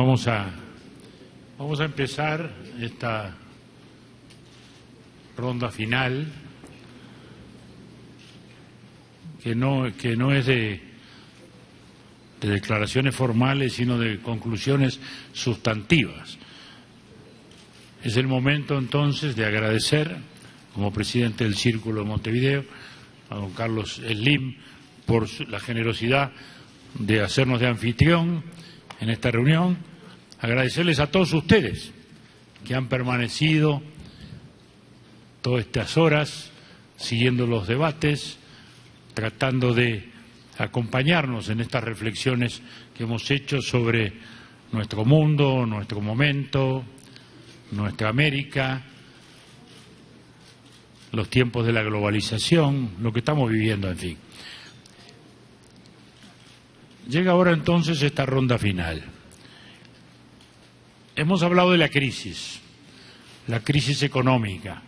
Vamos a, vamos a empezar esta ronda final, que no, que no es de, de declaraciones formales, sino de conclusiones sustantivas. Es el momento entonces de agradecer, como presidente del Círculo de Montevideo, a don Carlos Slim por la generosidad de hacernos de anfitrión en esta reunión, agradecerles a todos ustedes que han permanecido todas estas horas siguiendo los debates, tratando de acompañarnos en estas reflexiones que hemos hecho sobre nuestro mundo, nuestro momento, nuestra América, los tiempos de la globalización, lo que estamos viviendo, en fin. Llega ahora entonces esta ronda final. Hemos hablado de la crisis, la crisis económica.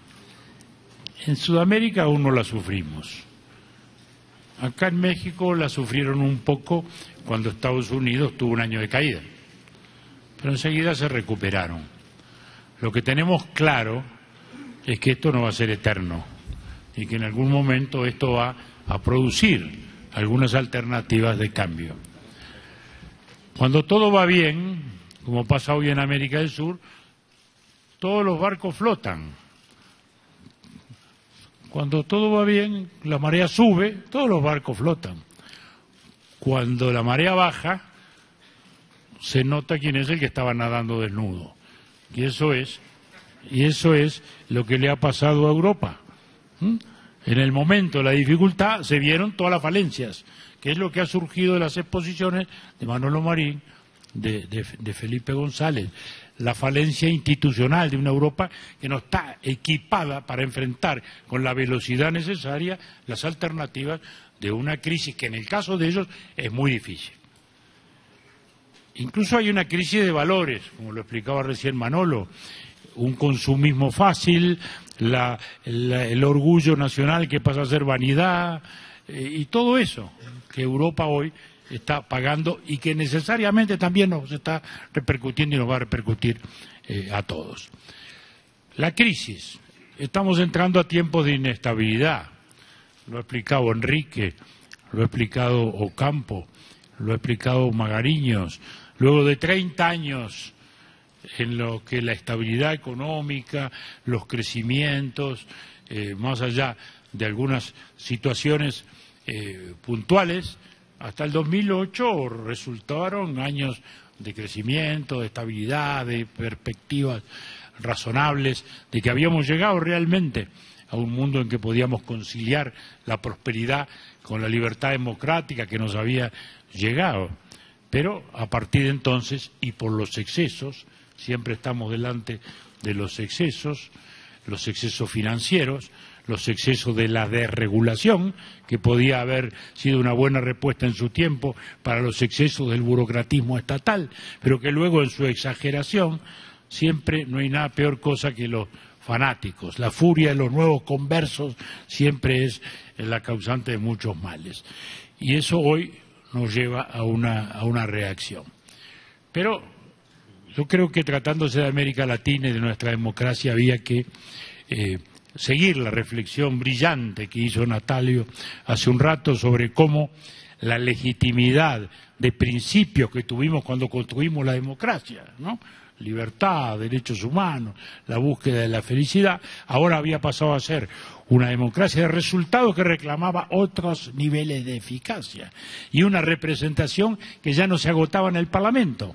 En Sudamérica aún no la sufrimos. Acá en México la sufrieron un poco cuando Estados Unidos tuvo un año de caída, pero enseguida se recuperaron. Lo que tenemos claro es que esto no va a ser eterno y que en algún momento esto va a producir algunas alternativas de cambio. Cuando todo va bien, como pasa hoy en América del Sur, todos los barcos flotan. Cuando todo va bien, la marea sube, todos los barcos flotan. Cuando la marea baja, se nota quién es el que estaba nadando desnudo. Y eso es, y eso es lo que le ha pasado a Europa. ¿Mm? En el momento de la dificultad se vieron todas las falencias que es lo que ha surgido de las exposiciones de Manolo Marín, de, Felipe González, la falencia institucional de una Europa que no está equipada para enfrentar con la velocidad necesaria las alternativas de una crisis que en el caso de ellos es muy difícil. Incluso hay una crisis de valores, como lo explicaba recién Manolo, un consumismo fácil, el orgullo nacional que pasa a ser vanidad, eh, y todo eso que Europa hoy está pagando y que necesariamente también nos está repercutiendo y nos va a repercutir eh, a todos. La crisis. Estamos entrando a tiempos de inestabilidad. Lo ha explicado Enrique, lo ha explicado Ocampo, lo ha explicado Magariños. Luego de 30 años en lo que la estabilidad económica, los crecimientos, eh, más allá de algunas situaciones eh, puntuales, hasta el 2008 resultaron años de crecimiento, de estabilidad, de perspectivas razonables, de que habíamos llegado realmente a un mundo en que podíamos conciliar la prosperidad con la libertad democrática que nos había llegado. Pero a partir de entonces, y por los excesos, siempre estamos delante de los excesos, los excesos financieros, los excesos de la desregulación, que podía haber sido una buena respuesta en su tiempo para los excesos del burocratismo estatal, pero que luego en su exageración siempre no hay nada peor cosa que los fanáticos. La furia de los nuevos conversos siempre es la causante de muchos males. Y eso hoy nos lleva a una, a una reacción. Pero yo creo que tratándose de América Latina y de nuestra democracia había que eh, seguir la reflexión brillante que hizo Natalio hace un rato sobre cómo la legitimidad de principios que tuvimos cuando construimos la democracia, ¿no? libertad, derechos humanos, la búsqueda de la felicidad, ahora había pasado a ser una democracia de resultados que reclamaba otros niveles de eficacia y una representación que ya no se agotaba en el Parlamento,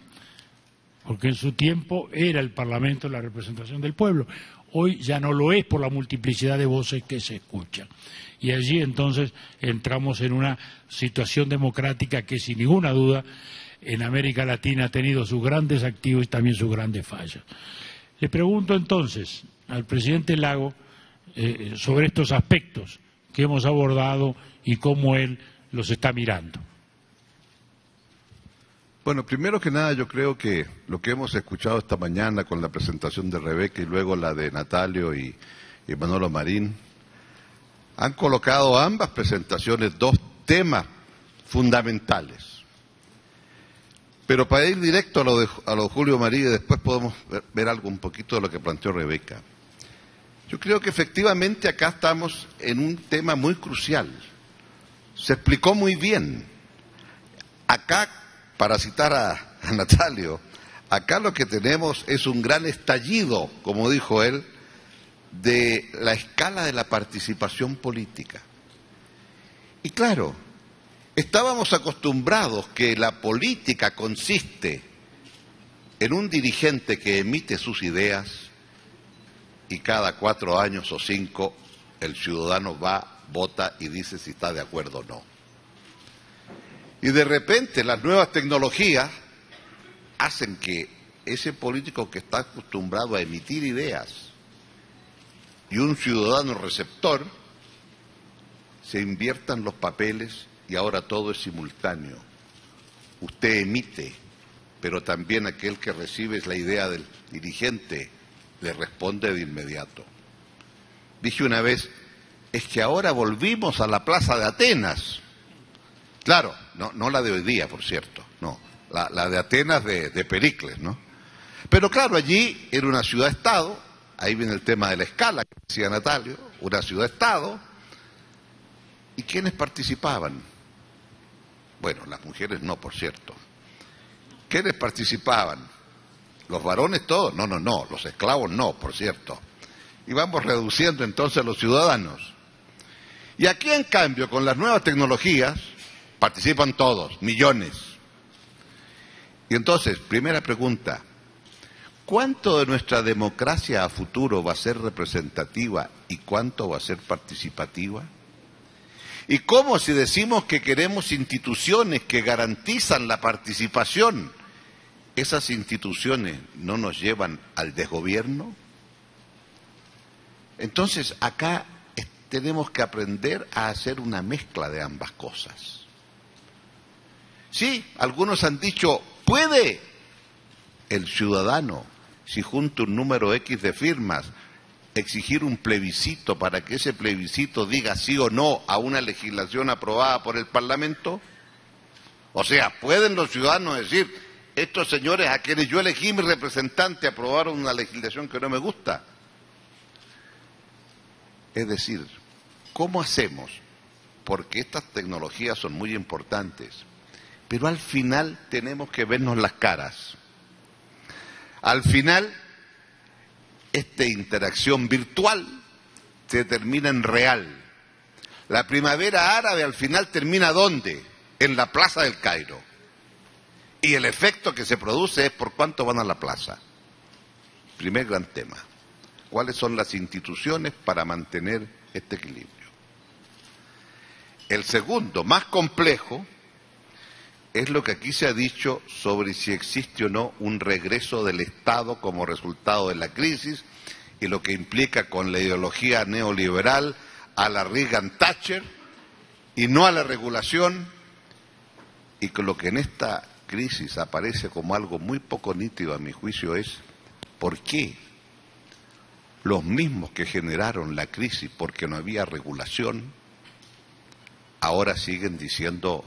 porque en su tiempo era el Parlamento la representación del pueblo hoy ya no lo es por la multiplicidad de voces que se escuchan. Y allí entonces entramos en una situación democrática que sin ninguna duda en América Latina ha tenido sus grandes activos y también sus grandes fallas. Le pregunto entonces al presidente Lago eh, sobre estos aspectos que hemos abordado y cómo él los está mirando. Bueno, primero que nada yo creo que lo que hemos escuchado esta mañana con la presentación de Rebeca y luego la de Natalio y, Manolo Marín, han colocado ambas presentaciones dos temas fundamentales. Pero para ir directo a lo de, a lo Julio María, después podemos ver, ver algo un poquito de lo que planteó Rebeca. Yo creo que efectivamente acá estamos en un tema muy crucial. Se explicó muy bien. Acá, para citar a, Natalio, acá lo que tenemos es un gran estallido, como dijo él, de la escala de la participación política. Y claro, estábamos acostumbrados que la política consiste en un dirigente que emite sus ideas y cada cuatro años o cinco el ciudadano va, vota y dice si está de acuerdo o no. Y de repente las nuevas tecnologías hacen que ese político que está acostumbrado a emitir ideas y un ciudadano receptor se inviertan los papeles y ahora todo es simultáneo. Usted emite, pero también aquel que recibe la idea del dirigente le responde de inmediato. Dije una vez, es que ahora volvimos a la plaza de Atenas. Claro, no, no la de hoy día, por cierto, no, la, la de Atenas de, de Pericles, ¿no? Pero claro, allí era una ciudad-estado, ahí viene el tema de la escala, que decía Natalio, una ciudad-estado. ¿Y quiénes participaban? Bueno, las mujeres no, por cierto. ¿Quiénes participaban? Los varones todos, no, no, no, los esclavos no, por cierto. Y vamos reduciendo entonces a los ciudadanos. Y aquí, en cambio, con las nuevas tecnologías, participan todos, millones. Y entonces, primera pregunta, ¿cuánto de nuestra democracia a futuro va a ser representativa y cuánto va a ser participativa? ¿Y cómo si decimos que queremos instituciones que garantizan la participación, esas instituciones no nos llevan al desgobierno? Entonces, acá tenemos que aprender a hacer una mezcla de ambas cosas. Sí, algunos han dicho, ¿puede el ciudadano, si junta un número X de firmas, exigir un plebiscito para que ese plebiscito diga sí o no a una legislación aprobada por el Parlamento? O sea, ¿pueden los ciudadanos decir, estos señores a quienes yo elegí mi representante aprobaron una legislación que no me gusta? Es decir, ¿cómo hacemos? Porque estas tecnologías son muy importantes, pero al final tenemos que vernos las caras. Al final, esta interacción virtual se termina en real. La primavera árabe al final termina ¿dónde? En la plaza del Cairo. Y el efecto que se produce es por cuánto van a la plaza. Primer gran tema cuáles son las instituciones para mantener este equilibrio. El segundo, más complejo, es lo que aquí se ha dicho sobre si existe o no un regreso del Estado como resultado de la crisis y lo que implica con la ideología neoliberal a la Reagan Thatcher y no a la regulación y que lo que en esta crisis aparece como algo muy poco nítido a mi juicio es ¿por qué los mismos que generaron la crisis porque no había regulación, ahora siguen diciendo,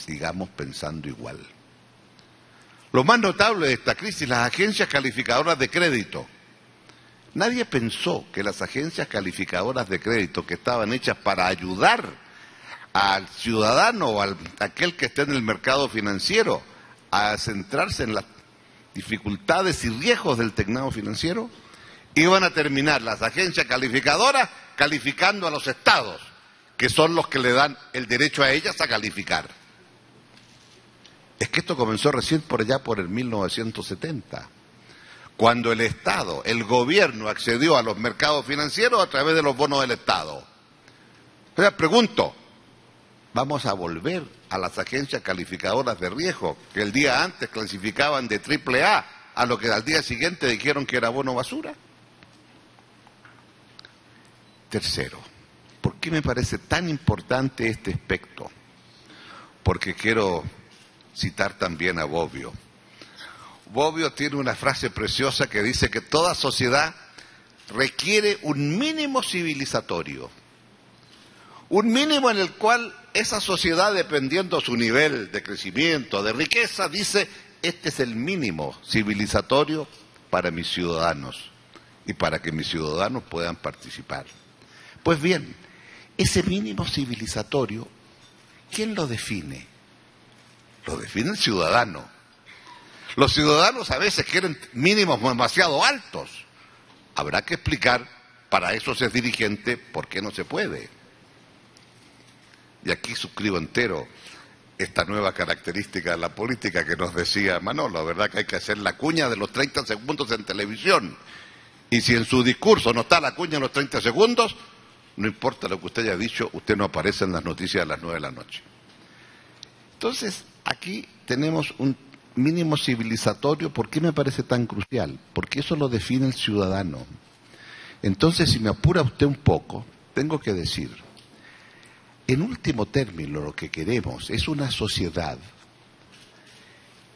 sigamos pensando igual. Lo más notable de esta crisis, las agencias calificadoras de crédito. Nadie pensó que las agencias calificadoras de crédito que estaban hechas para ayudar al ciudadano o a aquel que esté en el mercado financiero a centrarse en las dificultades y riesgos del tecnado financiero, iban a terminar las agencias calificadoras calificando a los estados, que son los que le dan el derecho a ellas a calificar. Es que esto comenzó recién por allá por el 1970, cuando el Estado, el gobierno accedió a los mercados financieros a través de los bonos del Estado. O sea, pregunto, vamos a volver a las agencias calificadoras de riesgo, que el día antes clasificaban de triple A, a lo que al día siguiente dijeron que era bono basura. Tercero, ¿por qué me parece tan importante este aspecto? Porque quiero citar también a Bobbio. Bobbio tiene una frase preciosa que dice que toda sociedad requiere un mínimo civilizatorio Un mínimo en el cual esa sociedad, dependiendo su nivel de crecimiento, de riqueza, dice, este es el mínimo civilizatorio para mis ciudadanos y para que mis ciudadanos puedan participar. Pues bien, ese mínimo civilizatorio, ¿quién lo define? Lo define el ciudadano. Los ciudadanos a veces quieren mínimos demasiado altos. Habrá que explicar para esos es dirigente por qué no se puede. Y aquí suscribo entero esta nueva característica de la política que nos decía Manolo, ¿verdad? Que hay que hacer la cuña de los 30 segundos en televisión. Y si en su discurso no está la cuña de los 30 segundos, no importa lo que usted haya dicho, usted no aparece en las noticias a las 9 de la noche. Entonces, aquí tenemos un mínimo civilizatorio. ¿Por qué me parece tan crucial? Porque eso lo define el ciudadano. Entonces, si me apura usted un poco, tengo que decir, en último término, lo que queremos es una sociedad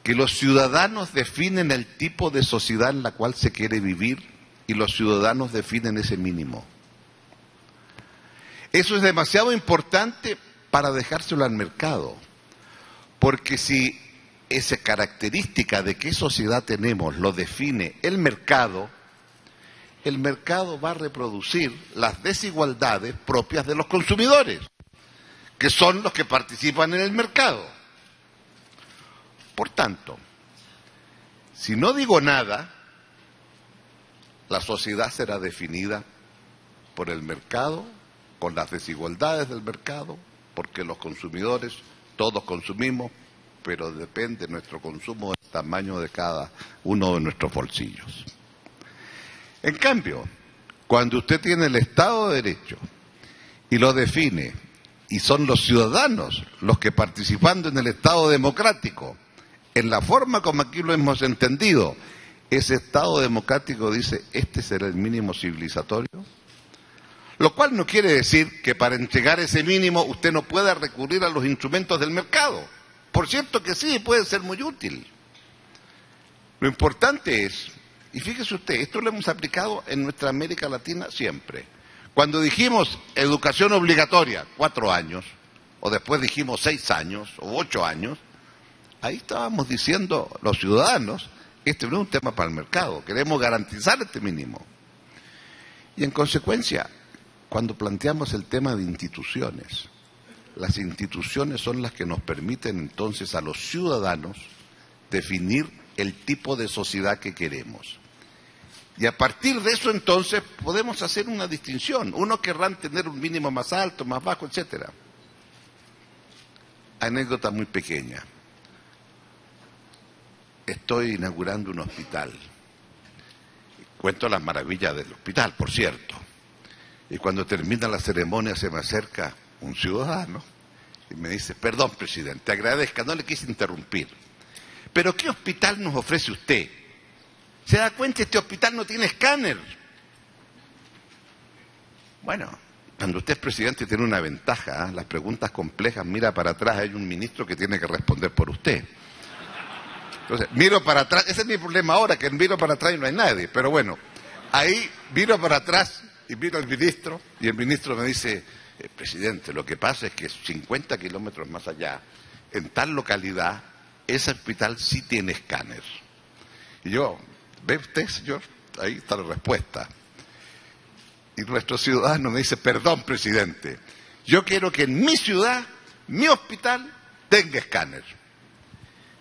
que los ciudadanos definen el tipo de sociedad en la cual se quiere vivir y los ciudadanos definen ese mínimo. Eso es demasiado importante para dejárselo al mercado, porque si esa característica de qué sociedad tenemos lo define el mercado, el mercado va a reproducir las desigualdades propias de los consumidores que son los que participan en el mercado. Por tanto, si no digo nada, la sociedad será definida por el mercado, con las desigualdades del mercado, porque los consumidores, todos consumimos, pero depende nuestro consumo del tamaño de cada uno de nuestros bolsillos. En cambio, cuando usted tiene el Estado de Derecho y lo define y son los ciudadanos los que participando en el Estado democrático, en la forma como aquí lo hemos entendido, ese Estado democrático dice, este será el mínimo civilizatorio. Lo cual no quiere decir que para entregar ese mínimo usted no pueda recurrir a los instrumentos del mercado. Por cierto que sí, puede ser muy útil. Lo importante es, y fíjese usted, esto lo hemos aplicado en nuestra América Latina siempre. Cuando dijimos educación obligatoria, cuatro años, o después dijimos seis años o ocho años, ahí estábamos diciendo los ciudadanos, este no es un tema para el mercado, queremos garantizar este mínimo. Y en consecuencia, cuando planteamos el tema de instituciones, las instituciones son las que nos permiten entonces a los ciudadanos definir el tipo de sociedad que queremos. Y a partir de eso entonces podemos hacer una distinción. Uno querrán tener un mínimo más alto, más bajo, etcétera. Anécdota muy pequeña. Estoy inaugurando un hospital. Cuento las maravillas del hospital, por cierto. Y cuando termina la ceremonia se me acerca un ciudadano y me dice, perdón, presidente, agradezca, no le quise interrumpir. Pero ¿qué hospital nos ofrece usted? Se da cuenta, este hospital no tiene escáner. Bueno, cuando usted es presidente tiene una ventaja, ¿eh? las preguntas complejas, mira para atrás, hay un ministro que tiene que responder por usted. Entonces, miro para atrás, ese es mi problema ahora, que miro para atrás y no hay nadie, pero bueno, ahí miro para atrás y miro al ministro y el ministro me dice, eh, presidente, lo que pasa es que 50 kilómetros más allá, en tal localidad, ese hospital sí tiene escáner. Y yo, ¿Ve usted, señor? Ahí está la respuesta. Y nuestro ciudadano me dice, perdón, presidente, yo quiero que en mi ciudad, mi hospital, tenga escáner.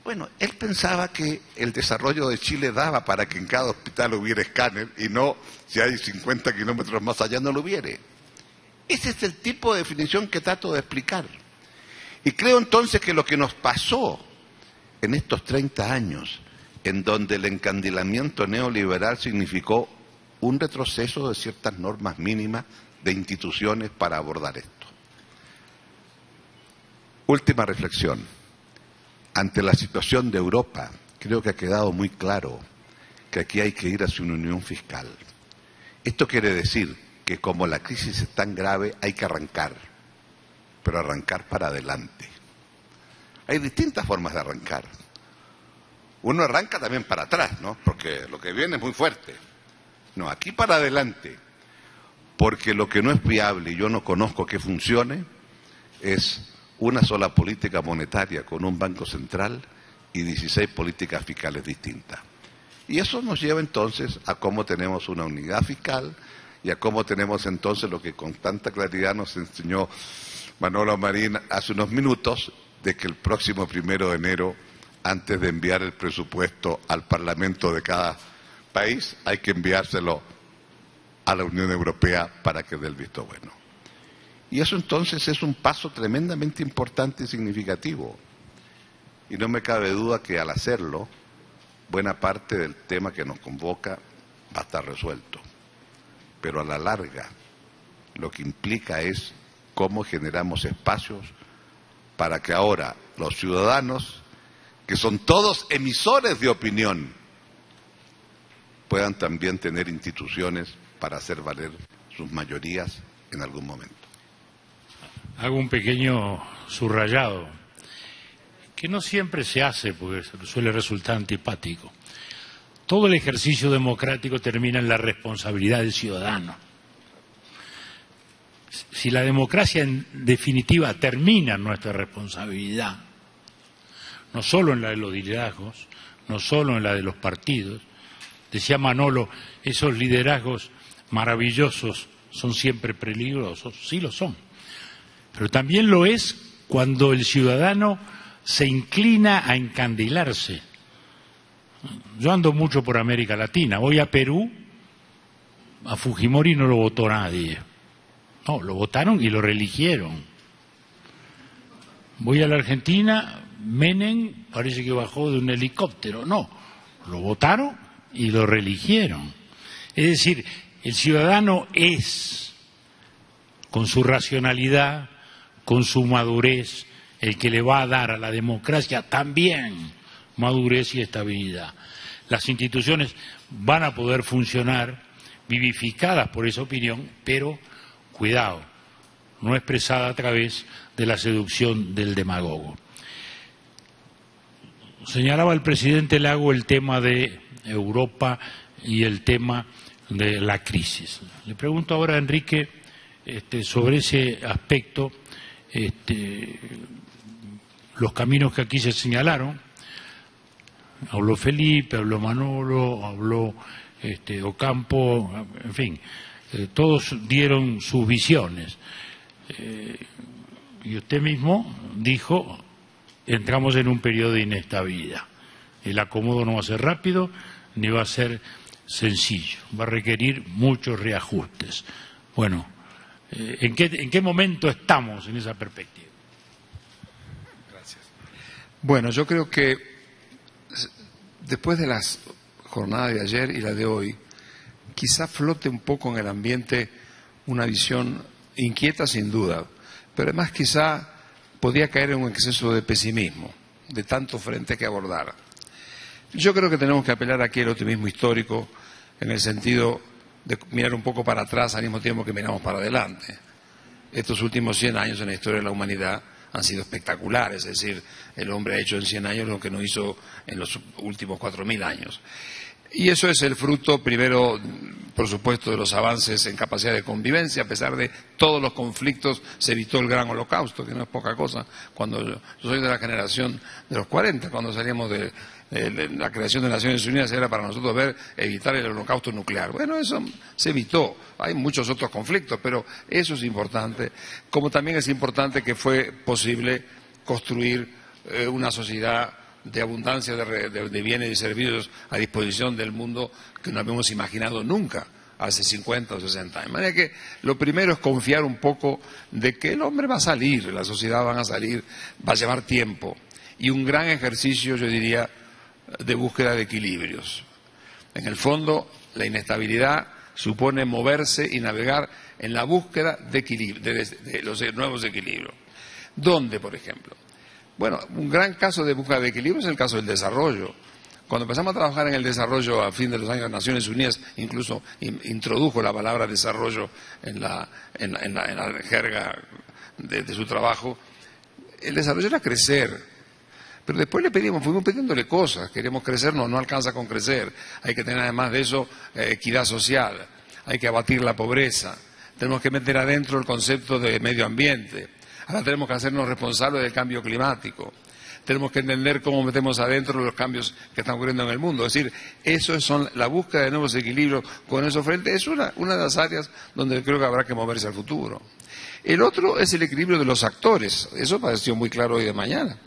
Bueno, él pensaba que el desarrollo de Chile daba para que en cada hospital hubiera escáner y no, si hay 50 kilómetros más allá, no lo hubiere. Ese es el tipo de definición que trato de explicar. Y creo entonces que lo que nos pasó en estos 30 años en donde el encandilamiento neoliberal significó un retroceso de ciertas normas mínimas de instituciones para abordar esto. Última reflexión. Ante la situación de Europa, creo que ha quedado muy claro que aquí hay que ir hacia una unión fiscal. Esto quiere decir que como la crisis es tan grave, hay que arrancar, pero arrancar para adelante. Hay distintas formas de arrancar uno arranca también para atrás, ¿no? Porque lo que viene es muy fuerte. No, aquí para adelante. porque lo que no es viable y yo no conozco que funcione es una sola política monetaria con un banco central y 16 políticas fiscales distintas. Y eso nos lleva entonces a cómo tenemos una unidad fiscal y a cómo tenemos entonces lo que con tanta claridad nos enseñó Manolo Marín hace unos minutos, de que el próximo primero de enero, antes de enviar el presupuesto al Parlamento de cada país, hay que enviárselo a la Unión Europea para que dé el visto bueno. Y eso entonces es un paso tremendamente importante y significativo. Y no me cabe duda que al hacerlo, buena parte del tema que nos convoca va a estar resuelto. Pero a la larga, lo que implica es cómo generamos espacios para que ahora los ciudadanos, que son todos emisores de opinión, puedan también tener instituciones para hacer valer sus mayorías en algún momento. Hago un pequeño subrayado, que no siempre se hace porque suele resultar antipático. Todo el ejercicio democrático termina en la responsabilidad del ciudadano. Si la democracia en definitiva termina en nuestra responsabilidad, no solo en la de los liderazgos, no solo en la de los partidos, decía Manolo, esos liderazgos maravillosos son siempre peligrosos, sí lo son, pero también lo es cuando el ciudadano se inclina a encandilarse. Yo ando mucho por América Latina, voy a Perú, a Fujimori no lo votó nadie, no, lo votaron y lo religieron. Voy a la Argentina, Menem parece que bajó de un helicóptero, no, lo votaron y lo religieron. Es decir, el ciudadano es, con su racionalidad, con su madurez, el que le va a dar a la democracia también madurez y estabilidad. Las instituciones van a poder funcionar vivificadas por esa opinión, pero cuidado, no expresada a través de la seducción del demagogo. Señalaba el presidente Lago el tema de Europa y el tema de la crisis. Le pregunto ahora a Enrique este, sobre ese aspecto, este, los caminos que aquí se señalaron. Habló Felipe, habló Manolo, habló este, Ocampo, en fin, eh, todos dieron sus visiones. Eh, y usted mismo dijo, entramos en un periodo de inestabilidad. El acomodo no va a ser rápido ni va a ser sencillo, va a requerir muchos reajustes. Bueno, ¿en, qué, ¿en qué momento estamos en esa perspectiva? Gracias. Bueno, yo creo que después de las jornadas de ayer y la de hoy, quizá flote un poco en el ambiente una visión inquieta sin duda, pero además quizá podía caer en un exceso de pesimismo, de tanto frente que abordar. Yo creo que tenemos que apelar aquí al optimismo histórico en el sentido de mirar un poco para atrás al mismo tiempo que miramos para adelante. Estos últimos 100 años en la historia de la humanidad han sido espectaculares, es decir, el hombre ha hecho en 100 años lo que no hizo en los últimos 4.000 años. Y eso es el fruto, primero, por supuesto, de los avances en capacidad de convivencia. A pesar de todos los conflictos, se evitó el gran holocausto, que no es poca cosa. Cuando yo soy de la generación de los 40, cuando salíamos de, la creación de Naciones Unidas, era para nosotros ver evitar el holocausto nuclear. Bueno, eso se evitó. Hay muchos otros conflictos, pero eso es importante. Como también es importante que fue posible construir eh, una sociedad de abundancia de, bienes y servicios a disposición del mundo que no habíamos imaginado nunca hace 50 o 60 años. De manera que lo primero es confiar un poco de que el hombre va a salir, la sociedad va a salir, va a llevar tiempo. Y un gran ejercicio, yo diría, de búsqueda de equilibrios. En el fondo, la inestabilidad supone moverse y navegar en la búsqueda de, de los nuevos equilibrios. ¿Dónde, por ejemplo? Bueno, un gran caso de búsqueda de equilibrio es el caso del desarrollo. Cuando empezamos a trabajar en el desarrollo a fin de los años, Naciones Unidas incluso introdujo la palabra desarrollo en la, jerga de, su trabajo. El desarrollo era crecer, pero después le pedimos, fuimos pidiéndole cosas, queremos crecer, no, no alcanza con crecer, hay que tener además de eso eh, equidad social, hay que abatir la pobreza, tenemos que meter adentro el concepto de medio ambiente, ahora tenemos que hacernos responsables del cambio climático, tenemos que entender cómo metemos adentro los cambios que están ocurriendo en el mundo. Es decir, eso son la búsqueda de nuevos equilibrios con esos frentes, es una, una de las áreas donde creo que habrá que moverse al futuro. El otro es el equilibrio de los actores, eso pareció muy claro hoy de mañana.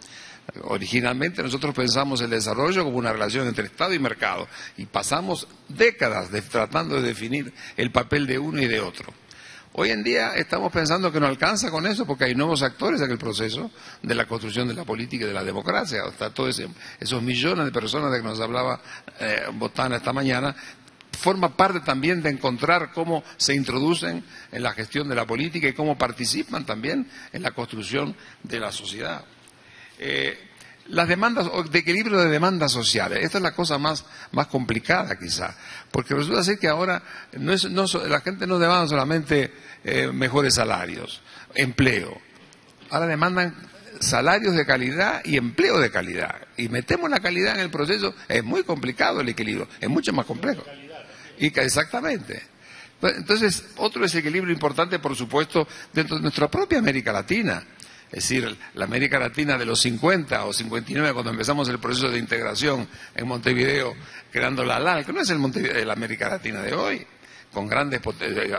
Originalmente nosotros pensamos el desarrollo como una relación entre Estado y mercado y pasamos décadas tratando de definir el papel de uno y de otro. Hoy en día estamos pensando que no alcanza con eso porque hay nuevos actores en el proceso de la construcción de la política y de la democracia. Hasta todos esos millones de personas de que nos hablaba eh, Botana esta mañana forma parte también de encontrar cómo se introducen en la gestión de la política y cómo participan también en la construcción de la sociedad. Eh, las demandas, de equilibrio de demandas sociales, esta es la cosa más, más complicada quizá, porque resulta ser que ahora no es, no, la gente no demanda solamente eh, mejores salarios, empleo, ahora demandan salarios de calidad y empleo de calidad. Y metemos la calidad en el proceso, es muy complicado el equilibrio, es mucho más complejo. Y exactamente. Entonces, otro desequilibrio importante, por supuesto, dentro de nuestra propia América Latina. Es decir, la América Latina de los 50 o 59, cuando empezamos el proceso de integración en Montevideo, creando la LAL, que no es el Montevideo, la América Latina de hoy, con grandes, eh,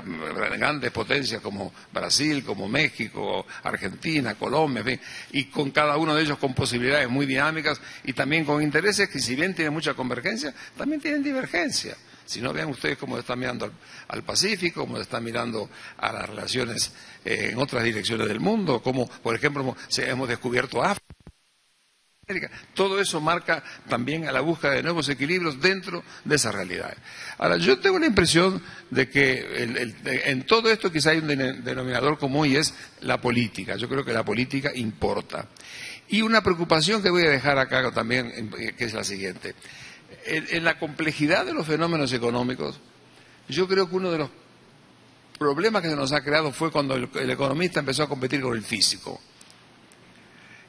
grandes potencias como Brasil, como México, Argentina, Colombia, y con cada uno de ellos con posibilidades muy dinámicas y también con intereses que si bien tienen mucha convergencia, también tienen divergencia. Si no, vean ustedes cómo están mirando al, Pacífico, cómo están mirando a las relaciones eh, en otras direcciones del mundo, como, por ejemplo, hemos descubierto África. Todo eso marca también a la búsqueda de nuevos equilibrios dentro de esas realidades. Ahora, yo tengo la impresión de que en todo esto quizá hay un denominador común y es la política. Yo creo que la política importa. Y una preocupación que voy a dejar acá también, que es la siguiente en, la complejidad de los fenómenos económicos, yo creo que uno de los problemas que se nos ha creado fue cuando el, economista empezó a competir con el físico.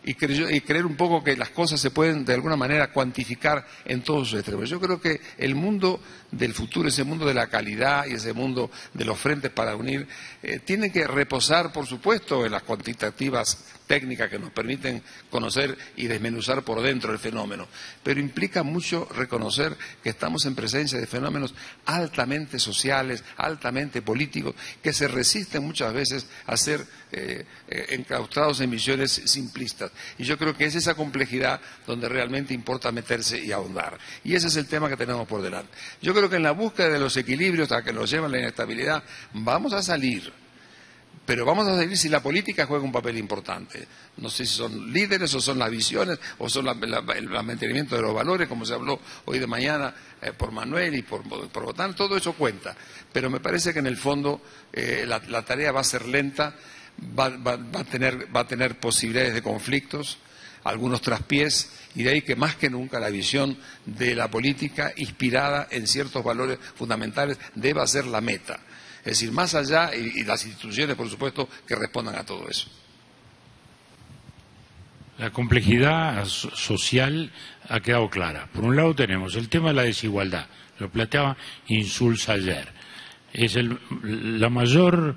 Y, y, creer un poco que las cosas se pueden de alguna manera cuantificar en todos sus extremos. Yo creo que el mundo del futuro, ese mundo de la calidad y ese mundo de los frentes para unir, eh, tiene que reposar, por supuesto, en las cuantitativas técnicas que nos permiten conocer y desmenuzar por dentro el fenómeno, pero implica mucho reconocer que estamos en presencia de fenómenos altamente sociales, altamente políticos, que se resisten muchas veces a ser eh, eh, en visiones simplistas. Y yo creo que es esa complejidad donde realmente importa meterse y ahondar. Y ese es el tema que tenemos por delante. Yo creo que en la búsqueda de los equilibrios a que nos llevan la inestabilidad, vamos a salir pero vamos a salir si la política juega un papel importante. No sé si son líderes o son las visiones o son el mantenimiento de los valores, como se habló hoy de mañana eh, por Manuel y por, Botán, todo eso cuenta. Pero me parece que en el fondo eh, la, tarea va a ser lenta, va, a tener, va a tener posibilidades de conflictos, algunos traspiés, y de ahí que más que nunca la visión de la política inspirada en ciertos valores fundamentales deba ser la meta. Es decir, más allá, y, las instituciones, por supuesto, que respondan a todo eso. La complejidad social ha quedado clara. Por un lado tenemos el tema de la desigualdad, lo planteaba Insulza ayer. Es la mayor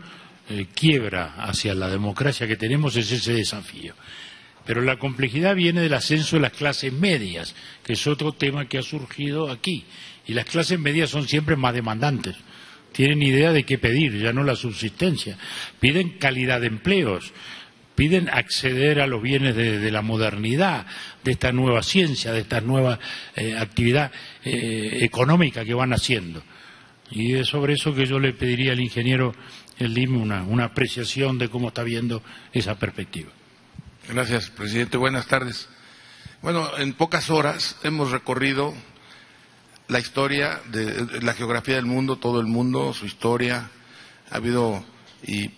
eh, quiebra hacia la democracia que tenemos es ese desafío. Pero la complejidad viene del ascenso de las clases medias, que es otro tema que ha surgido aquí. Y las clases medias son siempre más demandantes tienen idea de qué pedir, ya no la subsistencia. Piden calidad de empleos, piden acceder a los bienes de, la modernidad, de esta nueva ciencia, de esta nueva eh, actividad eh, económica que van haciendo. Y es sobre eso que yo le pediría al ingeniero el dime una, una apreciación de cómo está viendo esa perspectiva. Gracias, presidente. Buenas tardes. Bueno, en pocas horas hemos recorrido la historia, de, la geografía del mundo, todo el mundo, su historia. Ha habido, y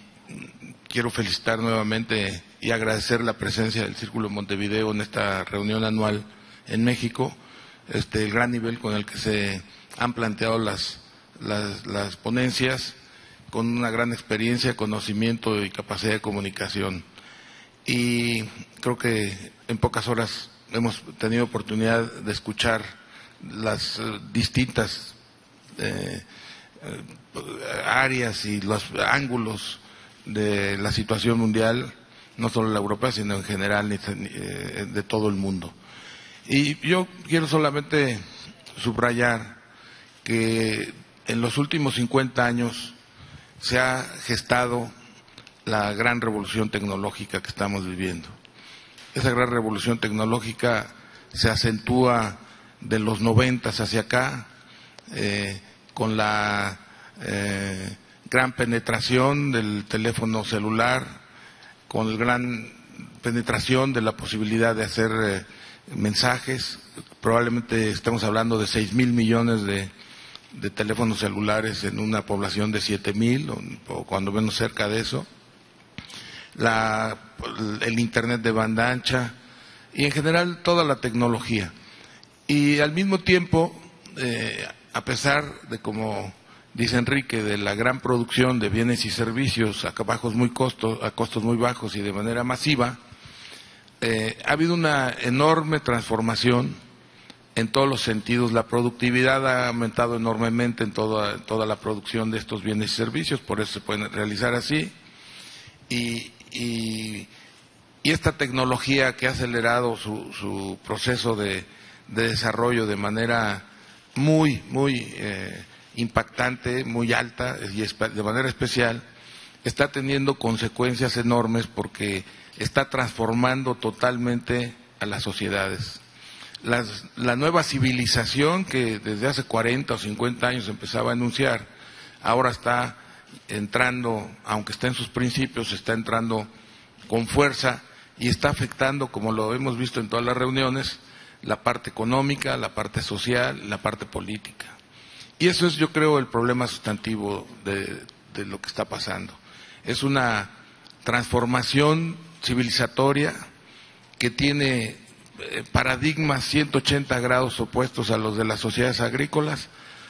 quiero felicitar nuevamente y agradecer la presencia del Círculo Montevideo en esta reunión anual en México, este, el gran nivel con el que se han planteado las, las, las ponencias, con una gran experiencia, conocimiento y capacidad de comunicación. Y creo que en pocas horas hemos tenido oportunidad de escuchar las eh, distintas eh, áreas y los ángulos de la situación mundial, no solo la europea, sino en general eh, de todo el mundo. Y yo quiero solamente subrayar que en los últimos 50 años se ha gestado la gran revolución tecnológica que estamos viviendo. Esa gran revolución tecnológica se acentúa de los 90 hacia acá, eh, con la eh, gran penetración del teléfono celular, con la gran penetración de la posibilidad de hacer eh, mensajes. Probablemente estamos hablando de seis mil millones de, teléfonos celulares en una población de siete mil, o, cuando menos cerca de eso. el Internet de banda ancha y en general toda la tecnología. Y al mismo tiempo, eh, a pesar de como dice Enrique, de la gran producción de bienes y servicios a bajos muy costos, a costos muy bajos y de manera masiva, eh, ha habido una enorme transformación en todos los sentidos. La productividad ha aumentado enormemente en toda, toda la producción de estos bienes y servicios, por eso se pueden realizar así. Y, esta tecnología que ha acelerado su, proceso de, desarrollo de manera muy, muy eh, impactante, muy alta y de manera especial, está teniendo consecuencias enormes porque está transformando totalmente a las sociedades. la nueva civilización que desde hace 40 o 50 años empezaba a anunciar, ahora está entrando, aunque está en sus principios, está entrando con fuerza y está afectando, como lo hemos visto en todas las reuniones, la parte económica, la parte social, la parte política. Y eso es, yo creo, el problema sustantivo de, lo que está pasando. Es una transformación civilizatoria que tiene eh, paradigmas 180 grados opuestos a los de las sociedades agrícolas.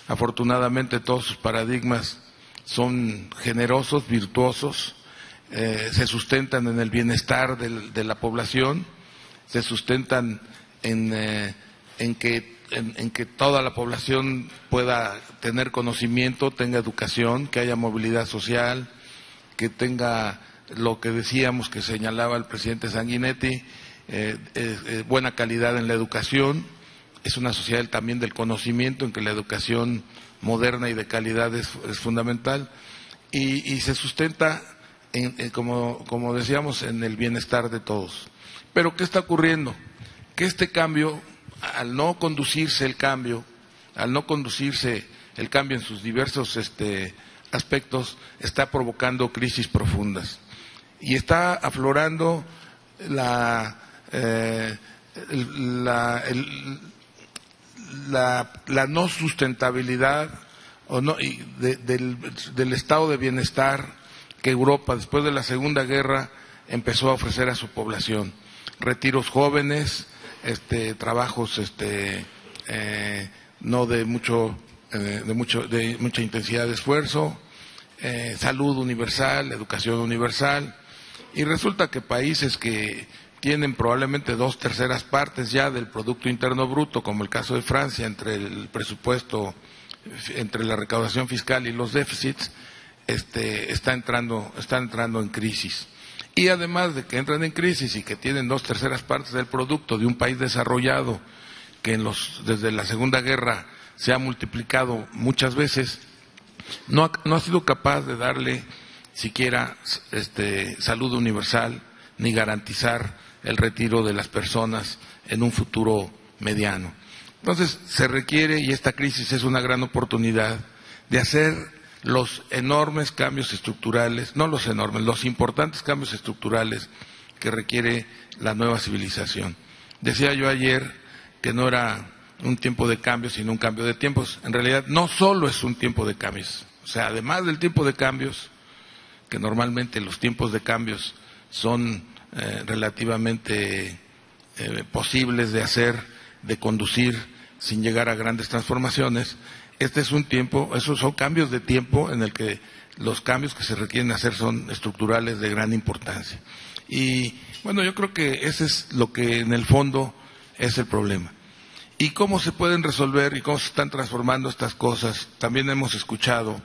Afortunadamente todos sus paradigmas son generosos, virtuosos, eh, se sustentan en el bienestar de la población, se sustentan en, eh, en que en, que toda la población pueda tener conocimiento, tenga educación, que haya movilidad social, que tenga lo que decíamos que señalaba el presidente Sanguinetti, eh, eh, buena calidad en la educación. Es una sociedad también del conocimiento, en que la educación moderna y de calidad es, fundamental. Y, se sustenta, como, como decíamos, en el bienestar de todos. Pero ¿qué está ocurriendo? Que este cambio al no conducirse el cambio, al no conducirse el cambio en sus diversos este, aspectos, está provocando crisis profundas. Y está aflorando la, eh, la, no sustentabilidad o no, del, del estado de bienestar que Europa, después de la Segunda Guerra, empezó a ofrecer a su población. Retiros jóvenes, este, trabajos este, eh, no de mucho, eh, de mucho, de mucha intensidad de esfuerzo, eh, salud universal, educación universal, y resulta que países que tienen probablemente dos terceras partes ya del Producto Interno Bruto, como el caso de Francia, entre el presupuesto, entre la recaudación fiscal y los déficits, este, está entrando, está entrando en crisis. Y además de que entran en crisis y que tienen dos terceras partes del producto de un país desarrollado que en los, desde la Segunda Guerra se ha multiplicado muchas veces, no ha, sido capaz de darle siquiera este, salud universal ni garantizar el retiro de las personas en un futuro mediano. Entonces, se requiere, y esta crisis es una gran oportunidad, de hacer los enormes cambios estructurales, no los enormes, los importantes cambios estructurales que requiere la nueva civilización. Decía yo ayer que no era un tiempo de cambios, sino un cambio de tiempos. En realidad no solo es un tiempo de cambios, o sea, además del tiempo de cambios, que normalmente los tiempos de cambios son eh, relativamente eh, posibles de hacer, de conducir sin llegar a grandes transformaciones, este es un tiempo, esos son cambios de tiempo en el que los cambios que se requieren hacer son estructurales de gran importancia. Y bueno, yo creo que ese es lo que en el fondo es el problema. ¿Y cómo se pueden resolver y cómo se están transformando estas cosas? También hemos escuchado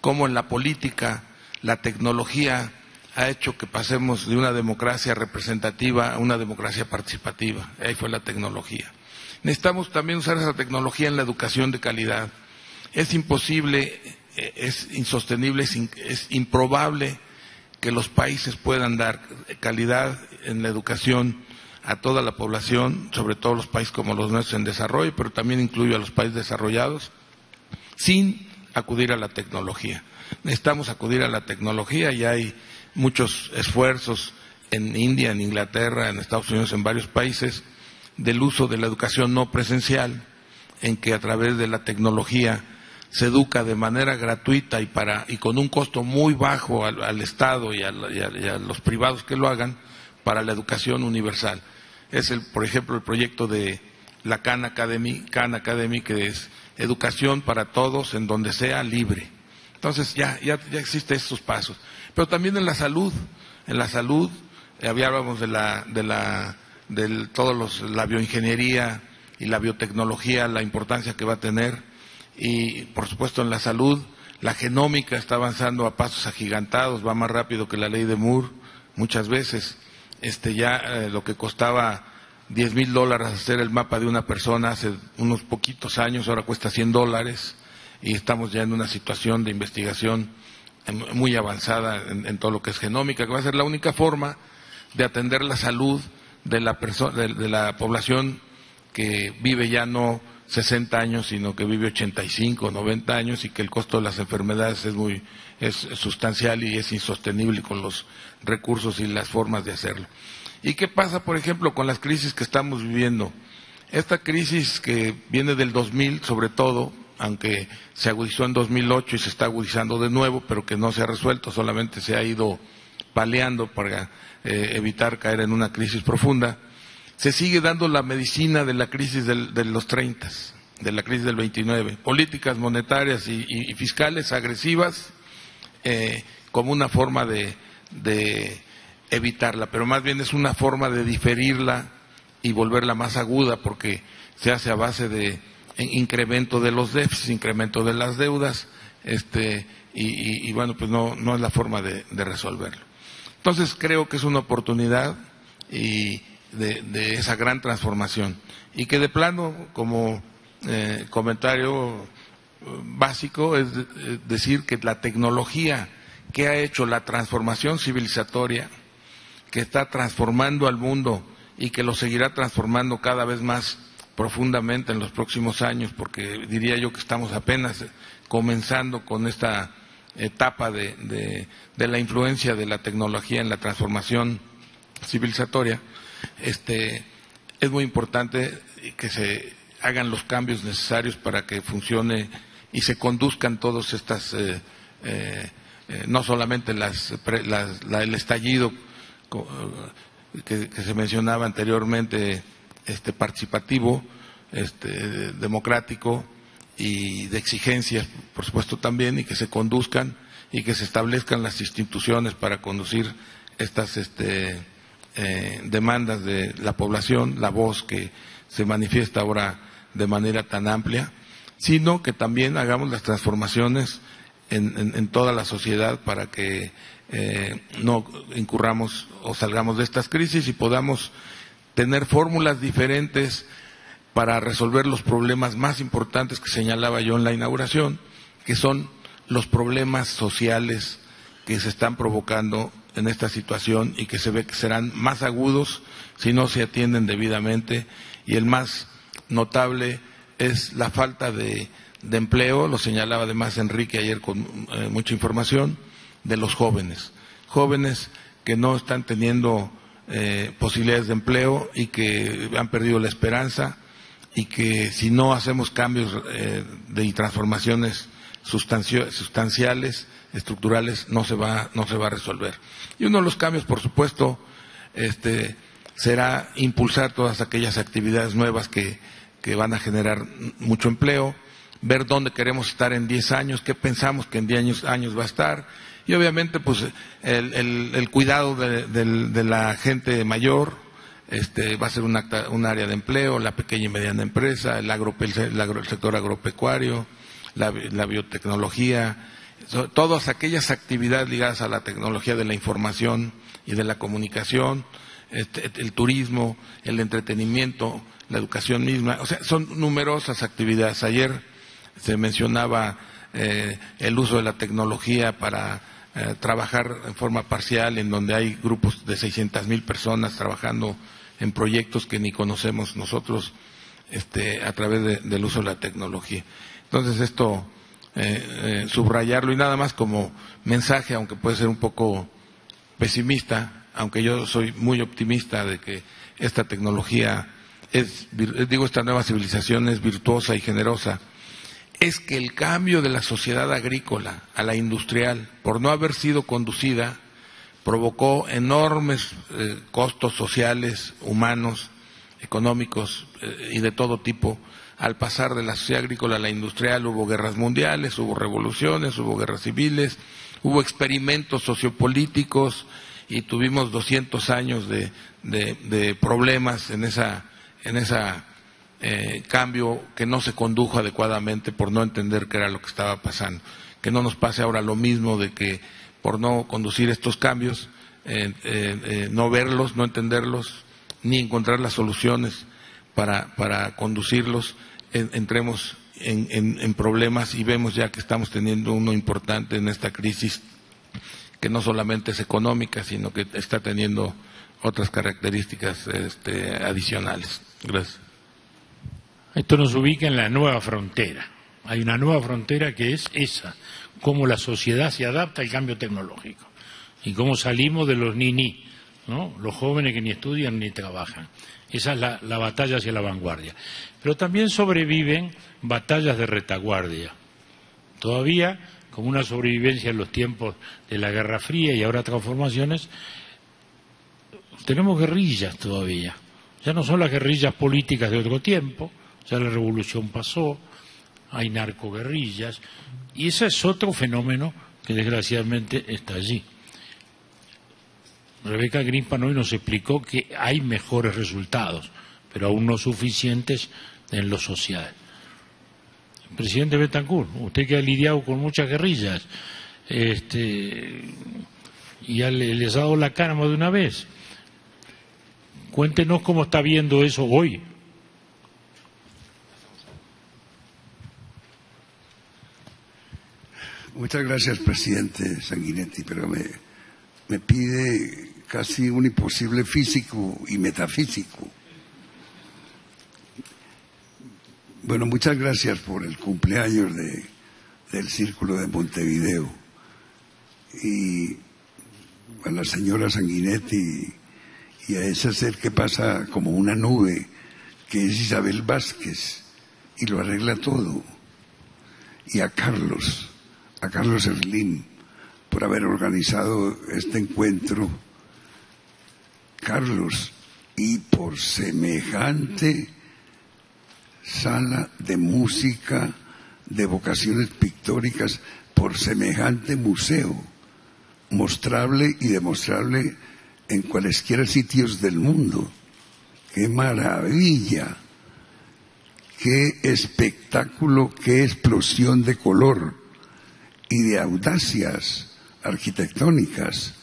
cómo en la política la tecnología ha hecho que pasemos de una democracia representativa a una democracia participativa. Ahí fue la tecnología. Necesitamos también usar esa tecnología en la educación de calidad. Es imposible, eh, es insostenible, es, improbable que los países puedan dar calidad en la educación a toda la población, sobre todo los países como los nuestros en desarrollo, pero también incluyo a los países desarrollados, sin acudir a la tecnología. Necesitamos acudir a la tecnología y hay muchos esfuerzos en India, en Inglaterra, en Estados Unidos, en varios países, del uso de la educación no presencial, en que a través de la tecnología se educa de manera gratuita y, para, y con un costo muy bajo al, Estado y a, los privados que lo hagan para la educación universal. Es, el, por ejemplo, el proyecto de la Khan Academy, Khan Academy, que es educación para todos en donde sea libre. Entonces ya, ya, ya existen estos pasos. Pero también en la salud, en la salud, eh, hablábamos de la, de la, de todos los, la bioingeniería y la biotecnología, la importancia que va a tener y por supuesto en la salud, la genómica está avanzando a pasos agigantados, va más rápido que la ley de Moore muchas veces. Este ya eh, lo que costaba 10 mil dólares hacer el mapa de una persona hace unos poquitos años, ahora cuesta 100 dólares y estamos ya en una situación de investigación muy avanzada en, todo lo que es genómica, que va a ser la única forma de atender la salud de la, de la población que vive ya no 60 años, sino que vive 85, 90 años y que el costo de las enfermedades es muy es sustancial y es insostenible con los recursos y las formas de hacerlo. ¿Y qué pasa, por ejemplo, con las crisis que estamos viviendo? Esta crisis que viene del 2000, sobre todo, aunque se agudizó en 2008 y se está agudizando de nuevo, pero que no se ha resuelto, solamente se ha ido paleando para eh, evitar caer en una crisis profunda se sigue dando la medicina de la crisis de los 30, de la crisis del 29, políticas monetarias y, fiscales agresivas eh, como una forma de, evitarla, pero más bien es una forma de diferirla y volverla más aguda porque se hace a base de incremento de los déficits, incremento de las deudas, este, y, bueno, pues no, no es la forma de resolverlo. Entonces creo que es una oportunidad y de, esa gran transformación. Y que de plano, como eh, comentario eh, básico, es decir que la tecnología que ha hecho la transformación civilizatoria, que está transformando al mundo y que lo seguirá transformando cada vez más profundamente en los próximos años, porque diría yo que estamos apenas comenzando con esta etapa de la influencia de la tecnología en la transformación civilizatoria, este, es muy importante que se hagan los cambios necesarios para que funcione y se conduzcan todas estas, eh, eh, eh, no solamente las, el estallido que, se mencionaba anteriormente, este, participativo, este, democrático y de exigencias, por supuesto también, y que se conduzcan y que se establezcan las instituciones para conducir estas este, eh, demandas de la población, la voz que se manifiesta ahora de manera tan amplia, sino que también hagamos las transformaciones en, toda la sociedad para que eh, no incurramos o salgamos de estas crisis y podamos tener fórmulas diferentes para resolver los problemas más importantes que señalaba yo en la inauguración, que son los problemas sociales que se están provocando en esta situación y que se ve que serán más agudos si no se atienden debidamente y el más notable es la falta de, empleo, lo señalaba además Enrique ayer con eh, mucha información, de los jóvenes. Jóvenes que no están teniendo eh, posibilidades de empleo y que han perdido la esperanza y que si no hacemos cambios eh, de transformaciones sustanciales, estructurales, no se va, no se va a resolver. Y uno de los cambios, por supuesto, este, será impulsar todas aquellas actividades nuevas que, que van a generar mucho empleo, ver dónde queremos estar en 10 años, qué pensamos que en 10 años, va a estar, y obviamente pues el, el, cuidado de, la gente mayor, este, va a ser un, área de empleo, la pequeña y mediana empresa, el, el, sector agropecuario, la, biotecnología, todas aquellas actividades ligadas a la tecnología de la información y de la comunicación, este, el turismo, el entretenimiento, la educación misma, o sea, son numerosas actividades. Ayer se mencionaba eh, el uso de la tecnología para eh, trabajar en forma parcial, en donde hay grupos de 600 mil personas trabajando en proyectos que ni conocemos nosotros este, a través del uso de la tecnología. Entonces, esto, eh, subrayarlo y nada más como mensaje, aunque puede ser un poco pesimista, aunque yo soy muy optimista de que esta tecnología es, digo, esta nueva civilización es virtuosa y generosa, es que el cambio de la sociedad agrícola a la industrial, por no haber sido conducida, provocó enormes eh, costos sociales, humanos, económicos eh, y de todo tipo. Al pasar de la sociedad agrícola a la industrial hubo guerras mundiales, hubo revoluciones, hubo guerras civiles, hubo experimentos sociopolíticos y tuvimos 200 años de, problemas en esa en ese eh, cambio que no se condujo adecuadamente por no entender qué era lo que estaba pasando. Que no nos pase ahora lo mismo de que por no conducir estos cambios, eh, eh, no verlos, no entenderlos, ni encontrar las soluciones para, para conducirlos, entremos en, en, problemas y vemos ya que estamos teniendo uno importante en esta crisis que no solamente es económica, sino que está teniendo otras características este, adicionales. Gracias. Esto nos ubica en la nueva frontera. Hay una nueva frontera que es esa, cómo la sociedad se adapta al cambio tecnológico y cómo salimos de los ni-ni, ¿no? los jóvenes que ni estudian ni trabajan. Esa es la, la batalla hacia la vanguardia. Pero también sobreviven batallas de retaguardia. Todavía, como una sobrevivencia en los tiempos de la Guerra Fría y ahora transformaciones, tenemos guerrillas todavía. Ya no son las guerrillas políticas de otro tiempo, ya la revolución pasó, hay narcoguerrillas, y ese es otro fenómeno que desgraciadamente está allí. Rebeca Grimpan hoy nos explicó que hay mejores resultados, pero aún no suficientes en lo social. Presidente Betancourt, usted que ha lidiado con muchas guerrillas, este, y les ha dado la cara más de una vez. Cuéntenos cómo está viendo eso hoy. Muchas gracias, presidente Sanguinetti, pero me, me pide casi un imposible físico y metafísico. Bueno, muchas gracias por el cumpleaños de, del Círculo de Montevideo. Y a la señora Sanguinetti y a ese ser que pasa como una nube, que es Isabel Vázquez, y lo arregla todo. Y a Carlos, a Carlos Erlín, por haber organizado este encuentro. Carlos, y por semejante sala de música, de vocaciones pictóricas, por semejante museo, mostrable y demostrable en cualesquiera sitios del mundo. ¡Qué maravilla! ¡Qué espectáculo! ¡Qué explosión de color y de audacias arquitectónicas!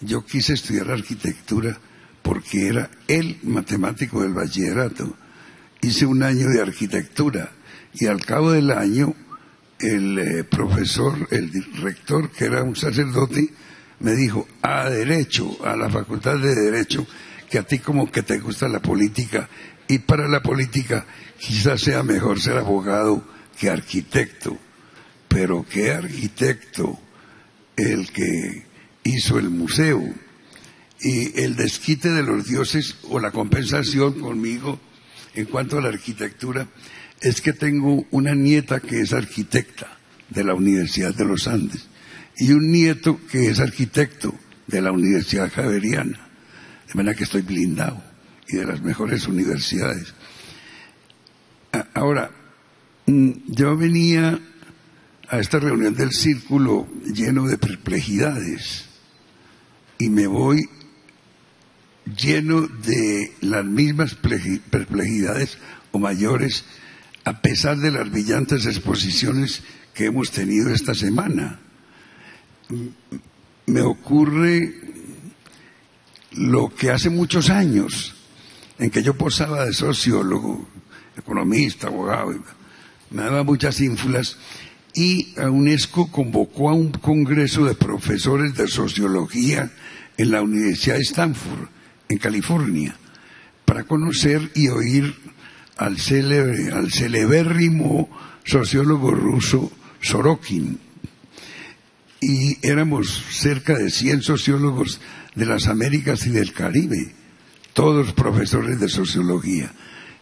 Yo quise estudiar arquitectura porque era el matemático del bachillerato. Hice un año de arquitectura y al cabo del año el eh, profesor, el rector, que era un sacerdote, me dijo, a derecho, a la facultad de derecho, que a ti como que te gusta la política y para la política quizás sea mejor ser abogado que arquitecto. Pero qué arquitecto el que hizo el museo y el desquite de los dioses o la compensación conmigo en cuanto a la arquitectura es que tengo una nieta que es arquitecta de la Universidad de los Andes y un nieto que es arquitecto de la Universidad Javeriana. De manera que estoy blindado y de las mejores universidades. Ahora, mm, yo venía a esta reunión del círculo lleno de perplejidades y me voy lleno de las mismas perplejidades o mayores a pesar de las brillantes exposiciones que hemos tenido esta semana. Me ocurre lo que hace muchos años, en que yo posaba de sociólogo, economista, abogado, me daba muchas ínfulas, y UNESCO convocó a un congreso de profesores de sociología en la Universidad de Stanford, en California, para conocer y oír al célebre, al celebérrimo sociólogo ruso Sorokin. Y éramos cerca de 100 sociólogos de las Américas y del Caribe, todos profesores de sociología.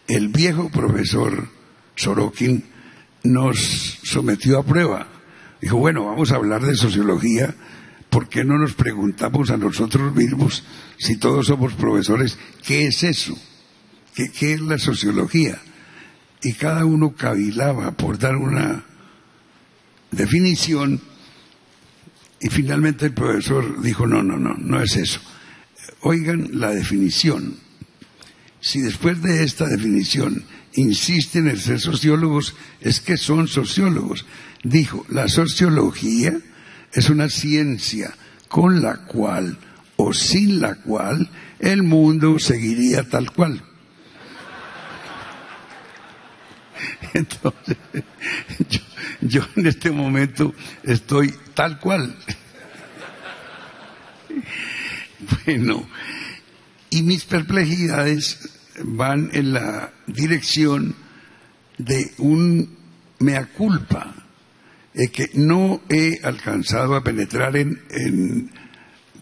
El viejo profesor Sorokin nos sometió a prueba. Dijo, bueno, vamos a hablar de sociología, ¿por qué no nos preguntamos a nosotros mismos, si todos somos profesores, qué es eso? ¿Qué, es la sociología? Y cada uno cavilaba por dar una definición y finalmente el profesor dijo, no, no, no, no es eso. Oigan la definición. Si después de esta definición insisten en ser sociólogos, es que son sociólogos. Dijo, la sociología es una ciencia con la cual o sin la cual el mundo seguiría tal cual. Entonces, yo, en este momento estoy tal cual. Bueno, y mis perplejidades van en la dirección de un mea culpa, de que no he alcanzado a penetrar en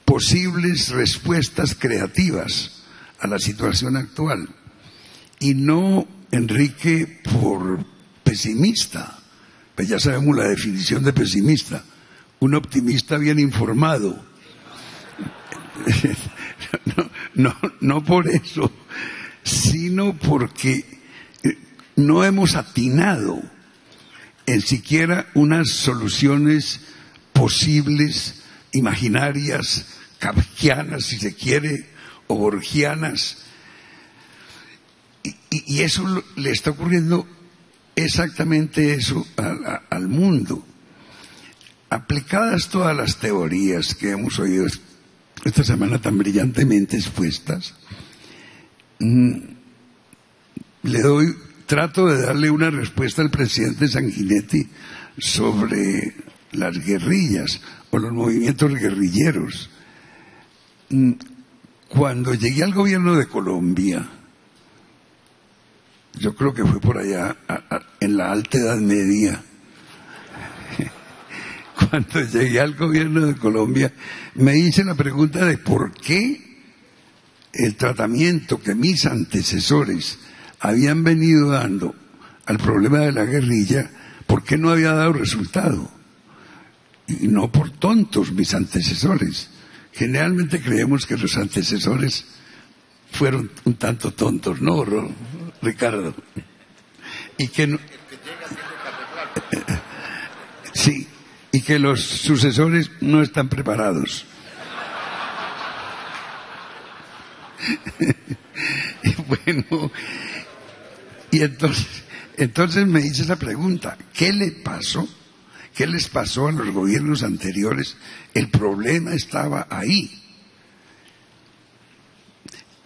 posibles respuestas creativas a la situación actual. Y no Enrique por pesimista. Pues ya sabemos la definición de pesimista. Un optimista bien informado. No, no, por eso, sino porque eh, no hemos atinado en siquiera unas soluciones posibles, imaginarias, kafkianas, si se quiere, o borgianas, y, eso le está ocurriendo exactamente eso al mundo. Aplicadas todas las teorías que hemos oído esta semana tan brillantemente expuestas, mm, le doy, trato de darle una respuesta al presidente Sanguinetti sobre las guerrillas o los movimientos guerrilleros. Mm, cuando llegué al gobierno de Colombia, yo creo que fue por allá, en la alta edad media, cuando llegué al gobierno de Colombia, me hice la pregunta de por qué el tratamiento que mis antecesores habían venido dando al problema de la guerrilla, ¿por qué no había dado resultado? Y no por tontos mis antecesores. Generalmente creemos que los antecesores fueron un tanto tontos, ¿no, Ricardo? Y que no... Sí, y que los sucesores no están preparados. bueno, y entonces, entonces me hice esa pregunta, ¿qué le pasó? ¿Qué les pasó a los gobiernos anteriores? El problema estaba ahí.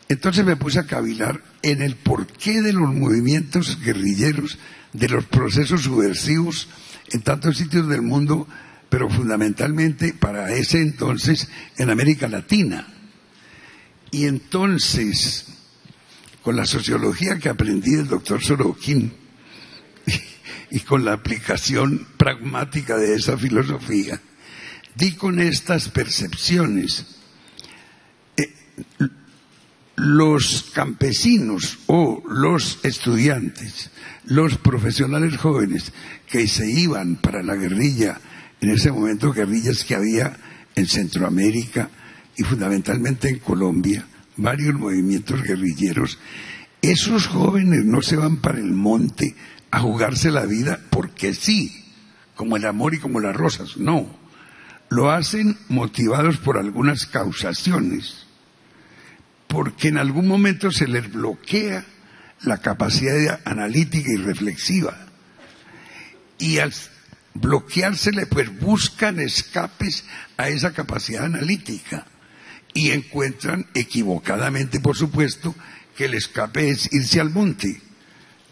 Entonces me puse a cavilar en el porqué de los movimientos guerrilleros, de los procesos subversivos en tantos sitios del mundo, pero fundamentalmente para ese entonces en América Latina. Y entonces, con la sociología que aprendí del doctor Sorokin y con la aplicación pragmática de esa filosofía, di con estas percepciones. Eh, los campesinos o los estudiantes, los profesionales jóvenes que se iban para la guerrilla, en ese momento guerrillas que había en Centroamérica y fundamentalmente en Colombia, varios movimientos guerrilleros, esos jóvenes no se van para el monte a jugarse la vida porque sí, como el amor y como las rosas, no. Lo hacen motivados por algunas causaciones porque en algún momento se les bloquea la capacidad analítica y reflexiva. Y al bloqueársele, pues buscan escapes a esa capacidad analítica y encuentran equivocadamente, por supuesto, que el escape es irse al monte,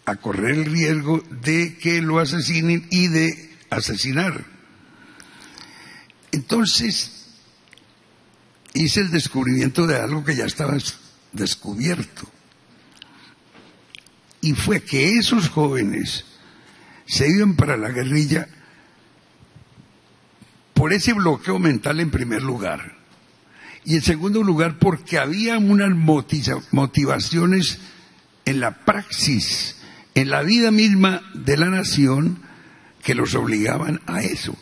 a correr el riesgo de que lo asesinen y de asesinar. Entonces, hice el descubrimiento de algo que ya estaba descubierto. Y fue que esos jóvenes se iban para la guerrilla por ese bloqueo mental en primer lugar. Y en segundo lugar, porque había unas motivaciones en la praxis, en la vida misma de la nación, que los obligaban a eso.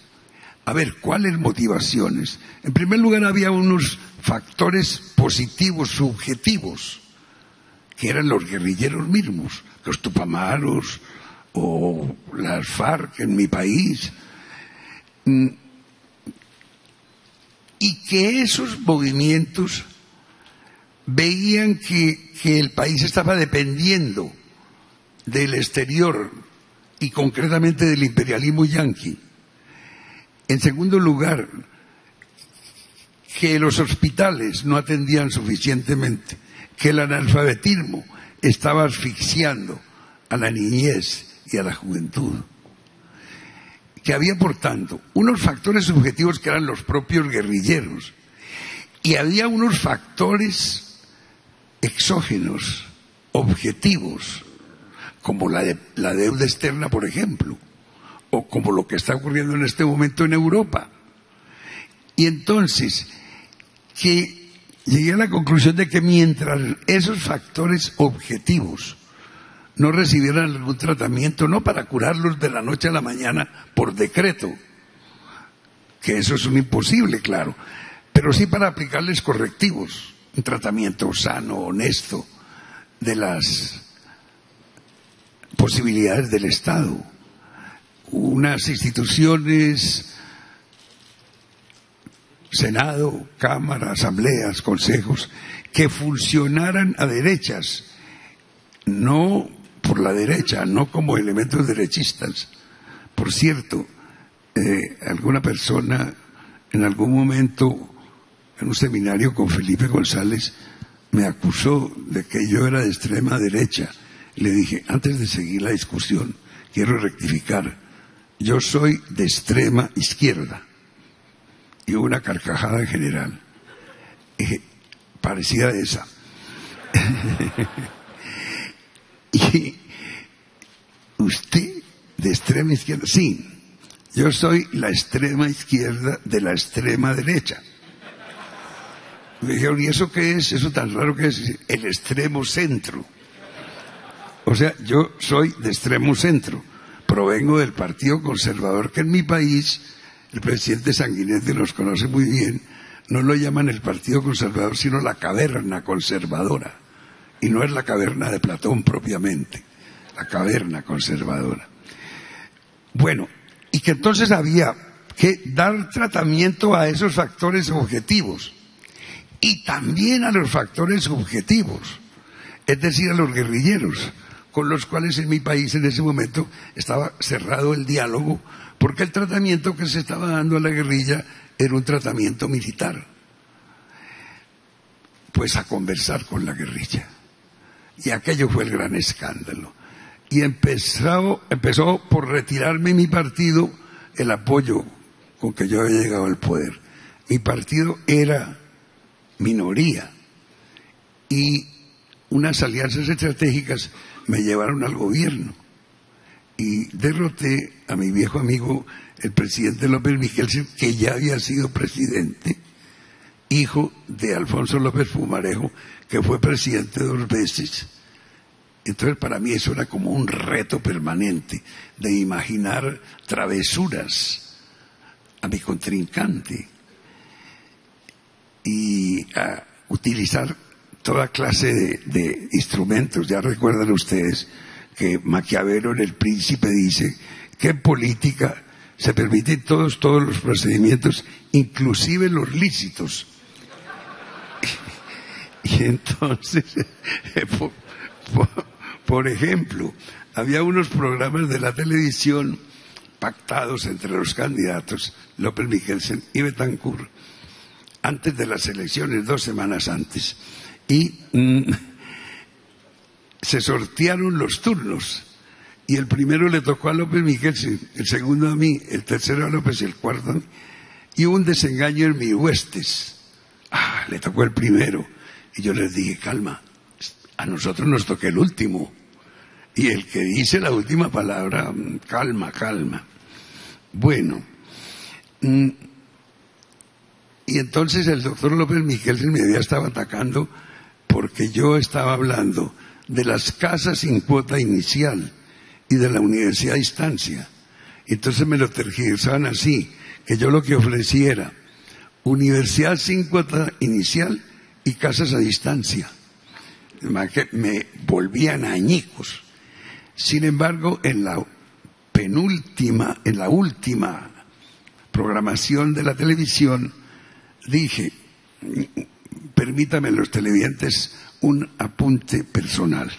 A ver, ¿cuáles motivaciones? En primer lugar, había unos factores positivos, subjetivos, que eran los guerrilleros mismos, los tupamaros o las FARC en mi país. Y que esos movimientos veían que, que el país estaba dependiendo del exterior y concretamente del imperialismo yanqui. En segundo lugar, que los hospitales no atendían suficientemente, que el analfabetismo estaba asfixiando a la niñez y a la juventud que había, por tanto, unos factores subjetivos que eran los propios guerrilleros y había unos factores exógenos, objetivos, como la, la deuda externa, por ejemplo, o como lo que está ocurriendo en este momento en Europa. Y entonces, que llegué a la conclusión de que mientras esos factores objetivos no recibieran algún tratamiento, no para curarlos de la noche a la mañana por decreto, que eso es un imposible, claro, pero sí para aplicarles correctivos, un tratamiento sano, honesto, de las posibilidades del Estado, unas instituciones, Senado, Cámara, asambleas, consejos, que funcionaran a derechas, no por la derecha, no como elementos derechistas. Por cierto, eh, alguna persona en algún momento en un seminario con Felipe González me acusó de que yo era de extrema derecha. Le dije, antes de seguir la discusión, quiero rectificar, yo soy de extrema izquierda. Y hubo una carcajada en general, eh, parecida a esa. y usted de extrema izquierda, sí, yo soy la extrema izquierda de la extrema derecha. Me dijeron, ¿y eso qué es? Eso tan raro que es el extremo centro. O sea, yo soy de extremo centro. Provengo del Partido Conservador, que en mi país, el presidente Sanguinetti los conoce muy bien, no lo llaman el Partido Conservador, sino la caverna conservadora. Y no es la caverna de Platón propiamente la caverna conservadora. Bueno, y que entonces había que dar tratamiento a esos factores objetivos y también a los factores subjetivos, es decir, a los guerrilleros, con los cuales en mi país en ese momento estaba cerrado el diálogo, porque el tratamiento que se estaba dando a la guerrilla era un tratamiento militar. Pues a conversar con la guerrilla. Y aquello fue el gran escándalo y empezó, empezó por retirarme mi partido el apoyo con que yo había llegado al poder. Mi partido era minoría y unas alianzas estratégicas me llevaron al gobierno y derroté a mi viejo amigo el presidente López Miguel, que ya había sido presidente, hijo de Alfonso López Fumarejo, que fue presidente dos veces entonces para mí eso era como un reto permanente de imaginar travesuras a mi contrincante y utilizar toda clase de, instrumentos. Ya recuerdan ustedes que Maquiavelo en El Príncipe dice que en política se permiten todos, todos los procedimientos, inclusive los lícitos. Y entonces, por, ejemplo, había unos programas de la televisión pactados entre los candidatos, López Miguelsen y Betancourt, antes de las elecciones, dos semanas antes. Y mm, se sortearon los turnos. Y el primero le tocó a López Miguelsen, el segundo a mí, el tercero a López y el cuarto a mí. Y un desengaño en mis huestes. Ah, le tocó el primero. Y yo les dije, calma, a nosotros nos toca el último. Y el que dice la última palabra, mm, calma, calma. Bueno, mm, y entonces el doctor López Miguelsen me estado atacando porque yo estaba hablando de las casas sin cuota inicial y de la universidad a distancia. Entonces me lo tergiversaban así, que yo lo que ofreciera, universidad sin cuota inicial y casas a distancia. Me volvían añicos. Sin embargo, en la penúltima, en la última programación de la televisión, dije, permítame los televidentes un apunte personal.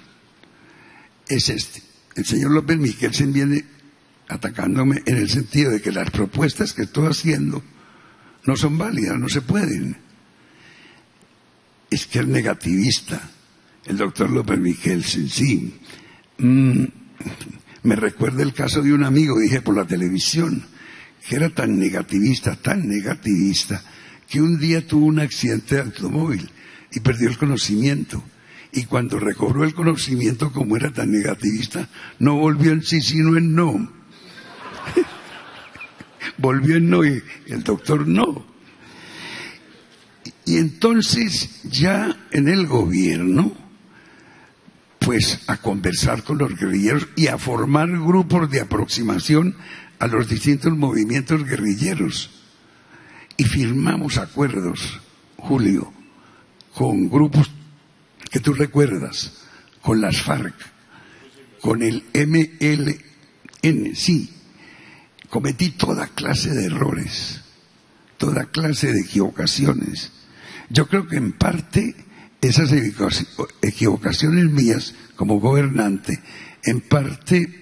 Es este. El señor López Miguelsen viene atacándome en el sentido de que las propuestas que estoy haciendo no son válidas, no se pueden. Es que es negativista. El doctor López Miguelsen, sí. Mm, me recuerda el caso de un amigo, dije por la televisión, que era tan negativista, tan negativista, que un día tuvo un accidente de automóvil y perdió el conocimiento. Y cuando recobró el conocimiento, como era tan negativista, no volvió en sí, sino en no. volvió en no y el doctor no. Y entonces ya en el gobierno, pues a conversar con los guerrilleros y a formar grupos de aproximación a los distintos movimientos guerrilleros. Y firmamos acuerdos, Julio, con grupos que tú recuerdas, con las FARC, con el MLN, sí. Cometí toda clase de errores, toda clase de equivocaciones. Yo creo que en parte esas equivocaciones mías como gobernante, en parte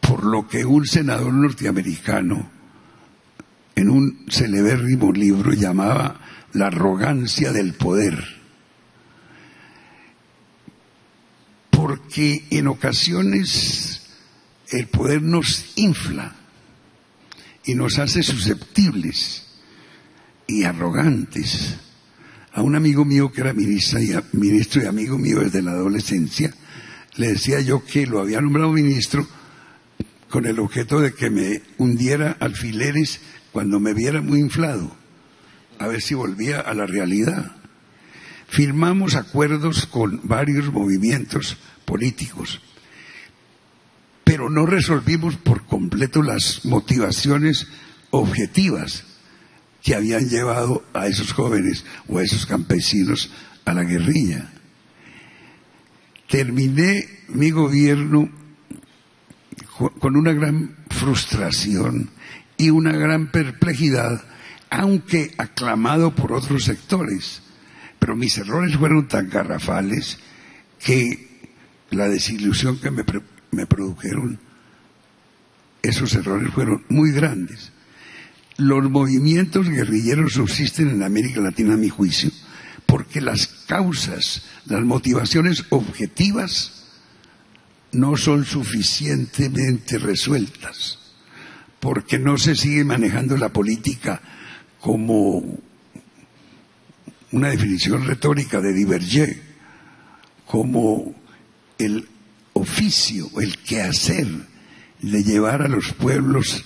por lo que un senador norteamericano en un celebérrimo libro llamaba La arrogancia del poder. Porque en ocasiones el poder nos infla y nos hace susceptibles y arrogantes. A un amigo mío que era ministro y, amigo mío desde la adolescencia, le decía yo que lo había nombrado ministro con el objeto de que me hundiera alfileres cuando me viera muy inflado, a ver si volvía a la realidad. Firmamos acuerdos con varios movimientos políticos, pero no resolvimos por completo las motivaciones objetivas que habían llevado a esos jóvenes o a esos campesinos a la guerrilla. Terminé mi gobierno con una gran frustración y una gran perplejidad, aunque aclamado por otros sectores. Pero mis errores fueron tan garrafales que la desilusión que me, me produjeron, esos errores fueron muy grandes. Los movimientos guerrilleros subsisten en América Latina, a mi juicio, porque las causas, las motivaciones objetivas no son suficientemente resueltas, porque no se sigue manejando la política como una definición retórica de Diverger, como el oficio, el quehacer de llevar a los pueblos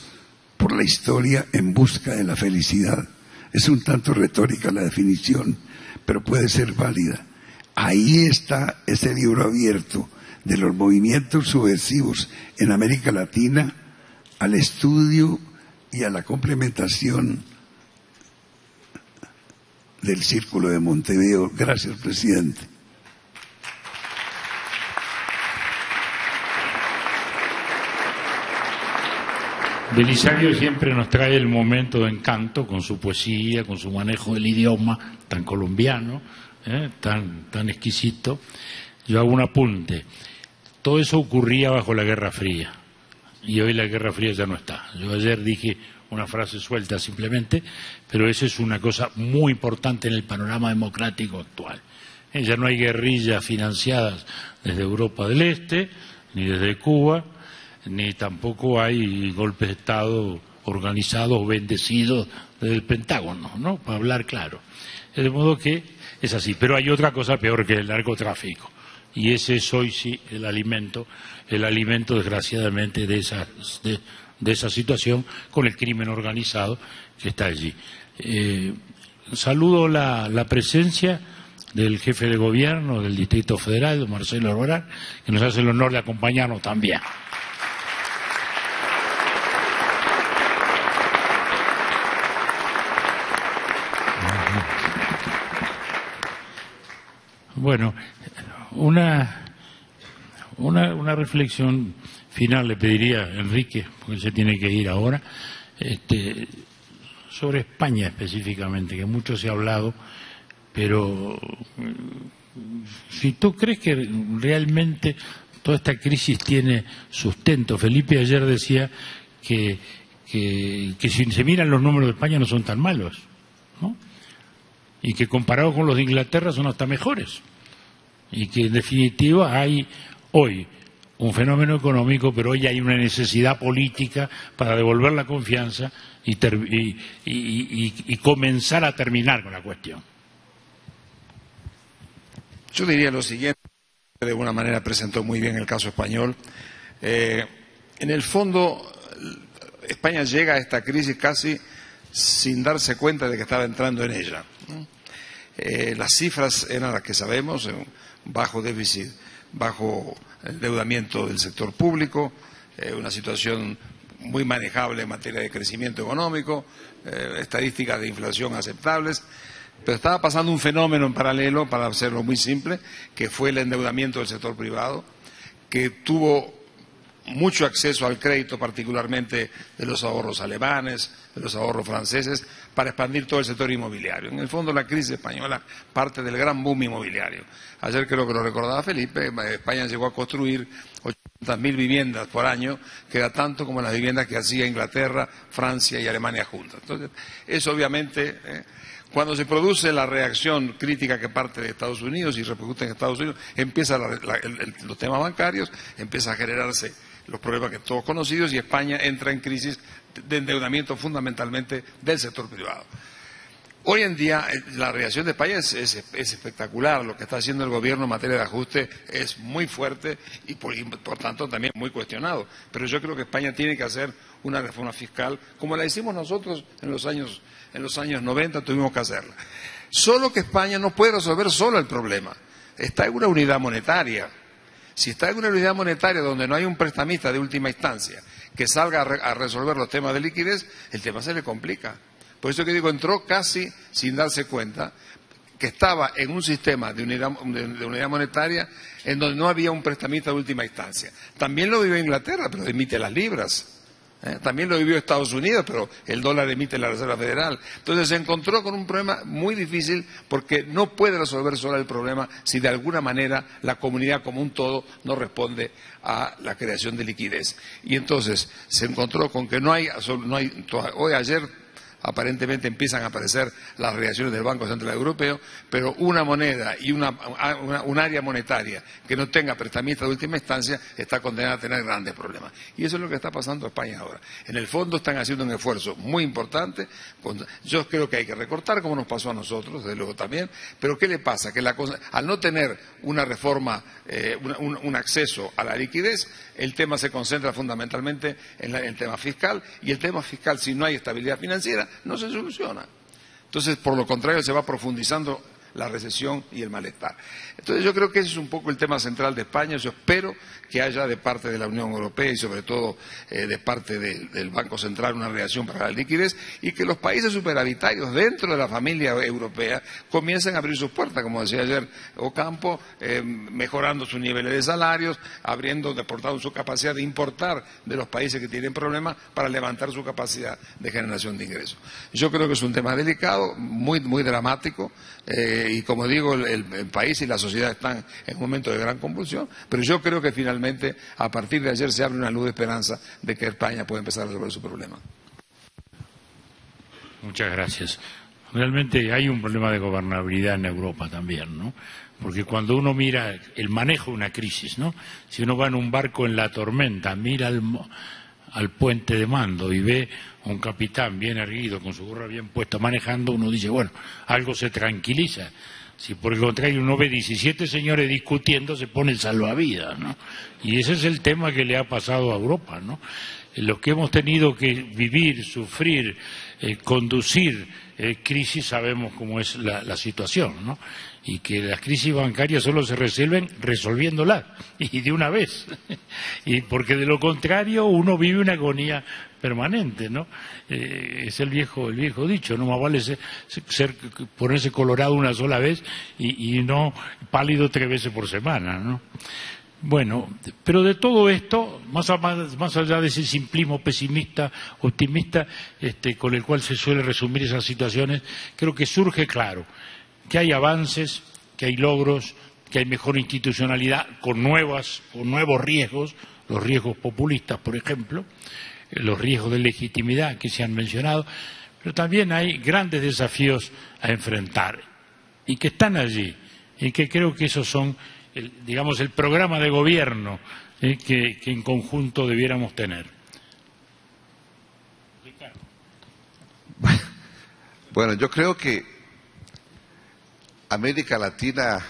por la historia en busca de la felicidad. Es un tanto retórica la definición, pero puede ser válida. Ahí está ese libro abierto de los movimientos subversivos en América Latina al estudio y a la complementación del Círculo de Montevideo. Gracias, presidente. Belisario siempre nos trae el momento de encanto con su poesía, con su manejo del idioma tan colombiano, ¿eh? tan, tan exquisito. Yo hago un apunte. Todo eso ocurría bajo la Guerra Fría y hoy la Guerra Fría ya no está. Yo ayer dije una frase suelta simplemente, pero eso es una cosa muy importante en el panorama democrático actual. Eh, ya no hay guerrillas financiadas desde Europa del Este, ni desde Cuba, ni tampoco hay golpes de Estado organizados o bendecidos desde el Pentágono, ¿no? Para hablar claro. De modo que es así. Pero hay otra cosa peor que el narcotráfico. Y ese es hoy sí el alimento, el alimento desgraciadamente de esa, de, esa situación con el crimen organizado que está allí. Eh, saludo la, la presencia del jefe de gobierno del Distrito Federal, Marcelo Orbarán, que nos hace el honor de acompañarnos también. Bueno, una, una, una, reflexión final le pediría a Enrique, porque se tiene que ir ahora, este, sobre España específicamente, que mucho se ha hablado pero si tú crees que realmente toda esta crisis tiene sustento, Felipe ayer decía que, que, si se miran los números de España no son tan malos, ¿no? y que comparados con los de Inglaterra son hasta mejores, y que en definitiva hay hoy un fenómeno económico, pero hoy hay una necesidad política para devolver la confianza y, comenzar a terminar con la cuestión. Yo diría lo siguiente, de alguna manera presentó muy bien el caso español. Eh, en el fondo, España llega a esta crisis casi sin darse cuenta de que estaba entrando en ella. Eh, las cifras eran las que sabemos, bajo déficit, bajo endeudamiento del sector público, eh, una situación muy manejable en materia de crecimiento económico, estadísticas de inflación aceptables. Pero estaba pasando un fenómeno en paralelo, para hacerlo muy simple, que fue el endeudamiento del sector privado, que tuvo mucho acceso al crédito, particularmente de los ahorros alemanes, de los ahorros franceses, para expandir todo el sector inmobiliario. En el fondo, la crisis española parte del gran boom inmobiliario. Ayer creo que lo recordaba Felipe, España llegó a construir 800.000 viviendas por año, que era tanto como las viviendas que hacía Inglaterra, Francia y Alemania juntas. Entonces, eso obviamente... Eh, cuando se produce la reacción crítica que parte de Estados Unidos y repercute en Estados Unidos, empiezan los temas bancarios, empiezan a generarse los problemas que todos conocidos y España entra en crisis de endeudamiento fundamentalmente del sector privado. Hoy en día eh, la reacción de España es, espectacular, lo que está haciendo el gobierno en materia de ajuste es muy fuerte y por, por, tanto también muy cuestionado. Pero yo creo que España tiene que hacer una reforma fiscal como la hicimos nosotros en los años en los años 90 tuvimos que hacerla. Solo que España no puede resolver solo el problema. Está en una unidad monetaria. Si está en una unidad monetaria donde no hay un prestamista de última instancia que salga a, resolver los temas de liquidez, el tema se le complica. Por eso que digo, entró casi sin darse cuenta que estaba en un sistema de unidad, de unidad, monetaria en donde no había un prestamista de última instancia. También lo vive Inglaterra, pero emite las libras. ¿Eh? También lo vivió Estados Unidos, pero el dólar emite la Reserva Federal. Entonces se encontró con un problema muy difícil porque no puede resolver solo el problema si de alguna manera la comunidad como un todo no responde a la creación de liquidez. Y entonces se encontró con que no hay, no hay hoy ayer aparentemente empiezan a aparecer las reacciones del Banco Central Europeo, pero una moneda y una, un área monetaria que no tenga prestamistas de última instancia está condenada a tener grandes problemas. Y eso es lo que está pasando en España ahora. En el fondo están haciendo un esfuerzo muy importante. Yo creo que hay que recortar, como nos pasó a nosotros, desde luego también, pero ¿qué le pasa? Que al no tener una reforma, eh, un acceso a la liquidez, el tema se concentra fundamentalmente en, el tema fiscal y el tema fiscal, si no hay estabilidad financiera, no se soluciona. Entonces, por lo contrario, se va profundizando la recesión y el malestar. Entonces yo creo que ese es un poco el tema central de España. Yo espero que haya de parte de la Unión Europea y sobre todo eh, de parte del Banco Central una reacción para la liquidez y que los países superavitarios dentro de la familia europea comiencen a abrir sus puertas, como decía ayer Ocampo, eh, mejorando sus niveles de salarios, abriendo, deportando su capacidad de importar de los países que tienen problemas para levantar su capacidad de generación de ingresos. Yo creo que es un tema delicado, muy, muy dramático, eh, y como digo, el, país y la sociedad están en un momento de gran convulsión, pero yo creo que finalmente, a partir de ayer, se abre una luz de esperanza de que España puede empezar a resolver su problema. Muchas gracias. Realmente hay un problema de gobernabilidad en Europa también, ¿no? Porque cuando uno mira el manejo de una crisis, ¿no? Si uno va en un barco en la tormenta, mira al, al puente de mando y ve a un capitán bien erguido, con su gorra bien puesta, manejando, uno dice, bueno, algo se tranquiliza. Si por el contrario uno ve 17 señores discutiendo, se pone el salvavidas, ¿no? Y ese es el tema que le ha pasado a Europa, ¿no? Los que hemos tenido que vivir, sufrir, eh, conducir eh, crisis, sabemos cómo es la, la situación, ¿no? y que las crisis bancarias solo se resuelven resolviéndolas y de una vez. Y porque de lo contrario uno vive una agonía permanente no eh, es el viejo el viejo dicho no más vale ser, ponerse colorado una sola vez y, no pálido tres veces por semana no bueno, pero de todo esto, más, más, allá de ese simplismo pesimista, optimista, este, con el cual se suele resumir esas situaciones, creo que surge claro que hay avances, que hay logros, que hay mejor institucionalidad con, nuevas, con nuevos riesgos, los riesgos populistas, por ejemplo, eh, los riesgos de legitimidad que se han mencionado, pero también hay grandes desafíos a enfrentar y que están allí y que creo que esos son, digamos, el programa de gobierno eh, que, que en conjunto debiéramos tener. Bueno, yo creo que América Latina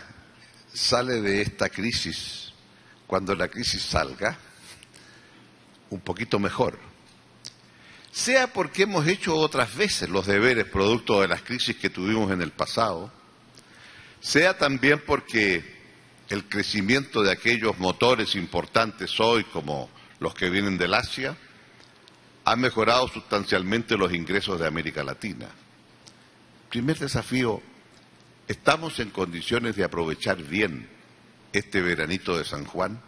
sale de esta crisis, cuando la crisis salga, un poquito mejor. Sea porque hemos hecho otras veces los deberes producto de las crisis que tuvimos en el pasado, sea también porque el crecimiento de aquellos motores importantes hoy, como los que vienen del Asia, ha mejorado sustancialmente los ingresos de América Latina. Primer desafío ¿Estamos en condiciones de aprovechar bien este veranito de San Juan?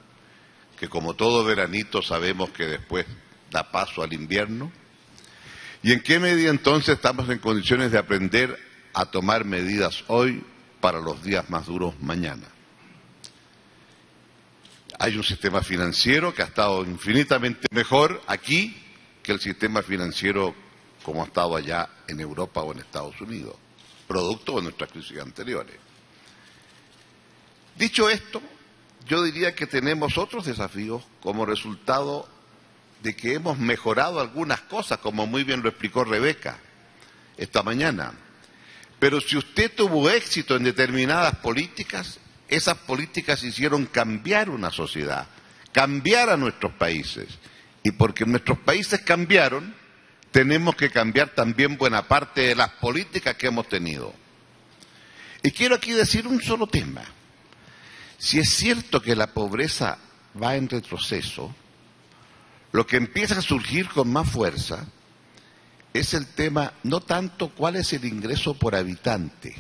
Que como todo veranito sabemos que después da paso al invierno. ¿Y en qué medida entonces estamos en condiciones de aprender a tomar medidas hoy para los días más duros mañana? Hay un sistema financiero que ha estado infinitamente mejor aquí que el sistema financiero como ha estado allá en Europa o en Estados Unidos producto de nuestras crisis anteriores. Dicho esto, yo diría que tenemos otros desafíos como resultado de que hemos mejorado algunas cosas, como muy bien lo explicó Rebeca esta mañana. Pero si usted tuvo éxito en determinadas políticas, esas políticas hicieron cambiar una sociedad, cambiar a nuestros países. Y porque nuestros países cambiaron, tenemos que cambiar también buena parte de las políticas que hemos tenido. Y quiero aquí decir un solo tema. Si es cierto que la pobreza va en retroceso, lo que empieza a surgir con más fuerza es el tema no tanto cuál es el ingreso por habitante.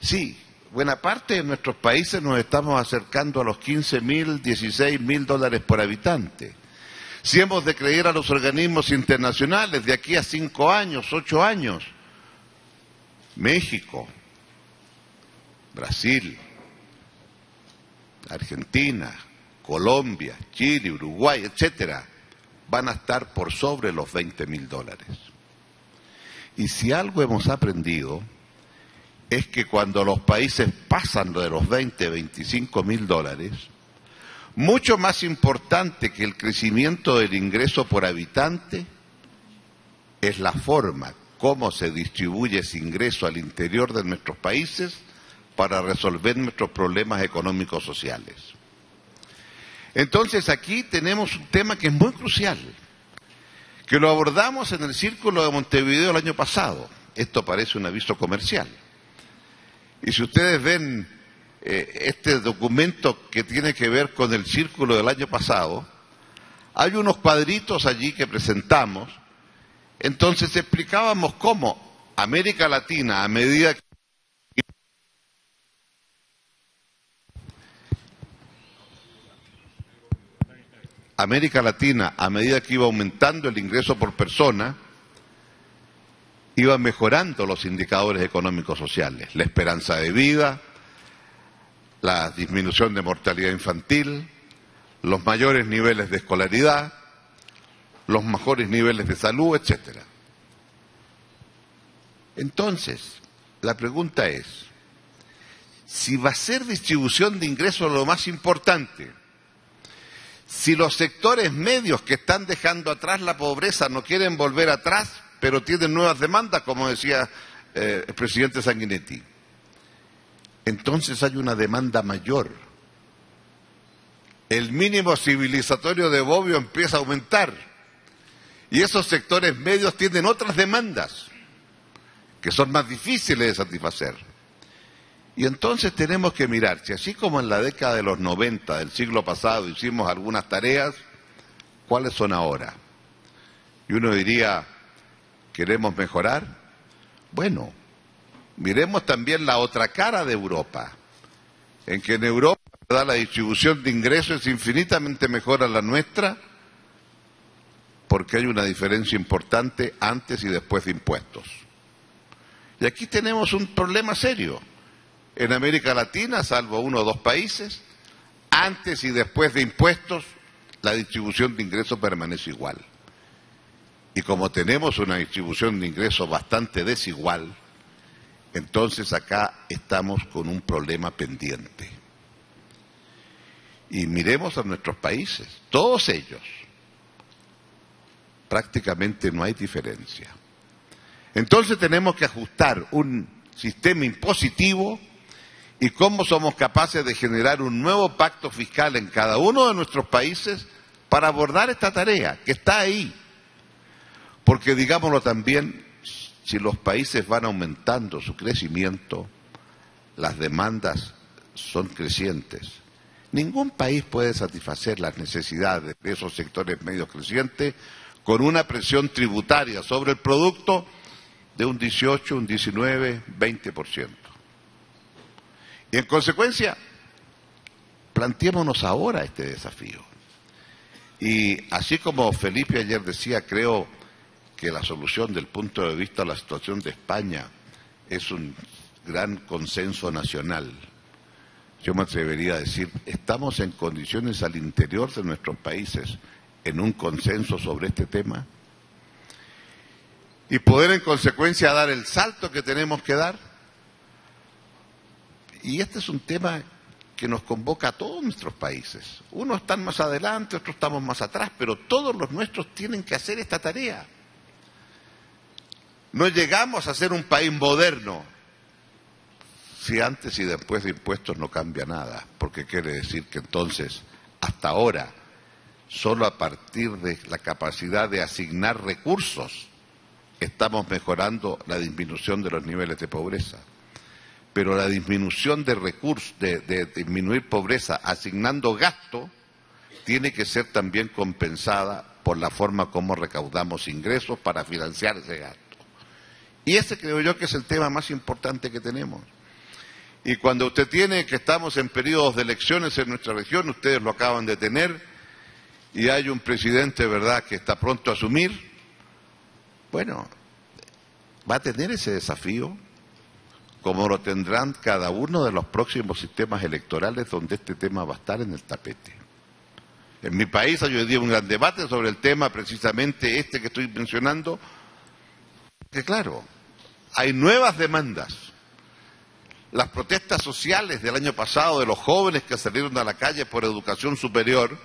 Sí, buena parte de nuestros países nos estamos acercando a los 15 mil, 16 mil dólares por habitante si hemos de creer a los organismos internacionales de aquí a cinco años, ocho años, México, Brasil, Argentina, Colombia, Chile, Uruguay, etcétera, van a estar por sobre los 20 mil dólares. Y si algo hemos aprendido es que cuando los países pasan de los 20, 25 mil dólares, mucho más importante que el crecimiento del ingreso por habitante es la forma, cómo se distribuye ese ingreso al interior de nuestros países para resolver nuestros problemas económicos sociales. Entonces aquí tenemos un tema que es muy crucial, que lo abordamos en el Círculo de Montevideo el año pasado. Esto parece un aviso comercial. Y si ustedes ven eh, este documento que tiene que ver con el círculo del año pasado, hay unos cuadritos allí que presentamos. Entonces explicábamos cómo América Latina, a medida que América Latina, a medida que iba aumentando el ingreso por persona, iba mejorando los indicadores económicos sociales, la esperanza de vida, la disminución de mortalidad infantil, los mayores niveles de escolaridad, los mejores niveles de salud, etcétera. Entonces, la pregunta es, si va a ser distribución de ingresos lo más importante, si los sectores medios que están dejando atrás la pobreza no quieren volver atrás, pero tienen nuevas demandas, como decía eh, el presidente Sanguinetti, entonces hay una demanda mayor. El mínimo civilizatorio de Bobbio empieza a aumentar. Y esos sectores medios tienen otras demandas que son más difíciles de satisfacer. Y entonces tenemos que mirar si así como en la década de los 90 del siglo pasado hicimos algunas tareas, ¿cuáles son ahora? Y uno diría, ¿queremos mejorar? Bueno, miremos también la otra cara de Europa, en que en Europa la distribución de ingresos es infinitamente mejor a la nuestra porque hay una diferencia importante antes y después de impuestos. Y aquí tenemos un problema serio en América Latina, salvo uno o dos países, antes y después de impuestos, la distribución de ingresos permanece igual. Y como tenemos una distribución de ingresos bastante desigual, entonces acá estamos con un problema pendiente. Y miremos a nuestros países, todos ellos, prácticamente no hay diferencia. Entonces tenemos que ajustar un sistema impositivo y cómo somos capaces de generar un nuevo pacto fiscal en cada uno de nuestros países para abordar esta tarea que está ahí. Porque digámoslo también, si los países van aumentando su crecimiento, las demandas son crecientes. Ningún país puede satisfacer las necesidades de esos sectores medios crecientes con una presión tributaria sobre el producto de un 18, un 19, 20%. Y en consecuencia, planteémonos ahora este desafío. Y así como Felipe ayer decía, creo que la solución del punto de vista de la situación de España es un gran consenso nacional. Yo me atrevería a decir, estamos en condiciones al interior de nuestros países en un consenso sobre este tema y poder en consecuencia dar el salto que tenemos que dar y este es un tema que nos convoca a todos nuestros países. Unos están más adelante, otros estamos más atrás, pero todos los nuestros tienen que hacer esta tarea. No llegamos a ser un país moderno si antes y después de impuestos no cambia nada, porque quiere decir que entonces, hasta ahora, solo a partir de la capacidad de asignar recursos, estamos mejorando la disminución de los niveles de pobreza pero la disminución de recursos, de, disminuir pobreza asignando gasto, tiene que ser también compensada por la forma como recaudamos ingresos para financiar ese gasto. Y ese creo yo que es el tema más importante que tenemos. Y cuando usted tiene que estamos en periodos de elecciones en nuestra región, ustedes lo acaban de tener, y hay un presidente, ¿verdad?, que está pronto a asumir, bueno, va a tener ese desafío como lo tendrán cada uno de los próximos sistemas electorales donde este tema va a estar en el tapete. En mi país hay hoy día un gran debate sobre el tema precisamente este que estoy mencionando, que claro, hay nuevas demandas. Las protestas sociales del año pasado de los jóvenes que salieron a la calle por educación superior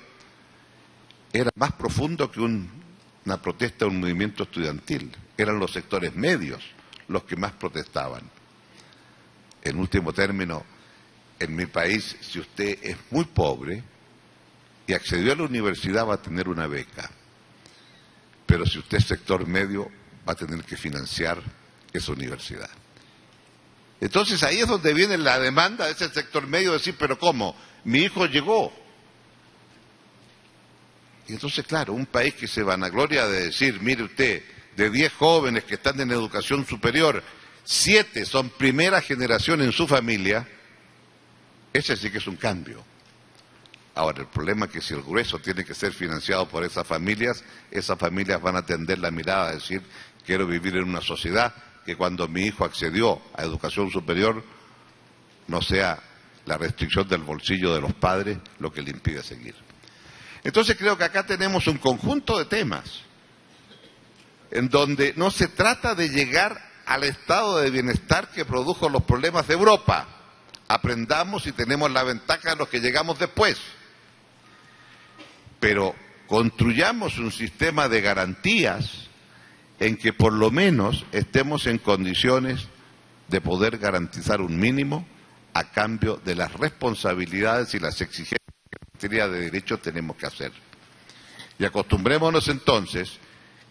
era más profundo que una protesta un movimiento estudiantil. Eran los sectores medios los que más protestaban en último término, en mi país, si usted es muy pobre y accedió a la universidad, va a tener una beca. Pero si usted es sector medio, va a tener que financiar esa universidad. Entonces ahí es donde viene la demanda de ese sector medio de decir, pero ¿cómo? Mi hijo llegó. Y entonces, claro, un país que se vanagloria de decir, mire usted, de 10 jóvenes que están en educación superior, 7 son primera generación en su familia, ese sí que es un cambio. Ahora, el problema es que si el grueso tiene que ser financiado por esas familias, esas familias van a tender la mirada a decir, quiero vivir en una sociedad que cuando mi hijo accedió a educación superior no sea la restricción del bolsillo de los padres lo que le impide seguir. Entonces creo que acá tenemos un conjunto de temas en donde no se trata de llegar al estado de bienestar que produjo los problemas de Europa. Aprendamos y tenemos la ventaja de los que llegamos después. Pero construyamos un sistema de garantías en que por lo menos estemos en condiciones de poder garantizar un mínimo a cambio de las responsabilidades y las exigencias que en materia de derechos tenemos que hacer. Y acostumbrémonos entonces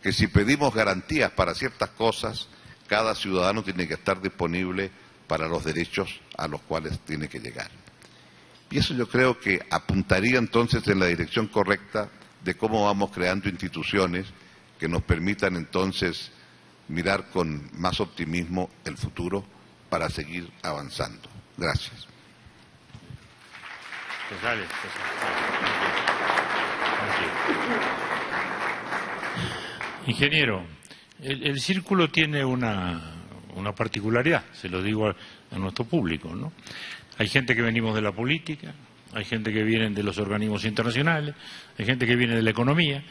que si pedimos garantías para ciertas cosas, cada ciudadano tiene que estar disponible para los derechos a los cuales tiene que llegar. Y eso yo creo que apuntaría entonces en la dirección correcta de cómo vamos creando instituciones que nos permitan entonces mirar con más optimismo el futuro para seguir avanzando. Gracias. Ingeniero, el, círculo tiene una, una, particularidad, se lo digo a, a nuestro público, ¿no? Hay gente que venimos de la política, hay gente que viene de los organismos internacionales, hay gente que viene de la economía,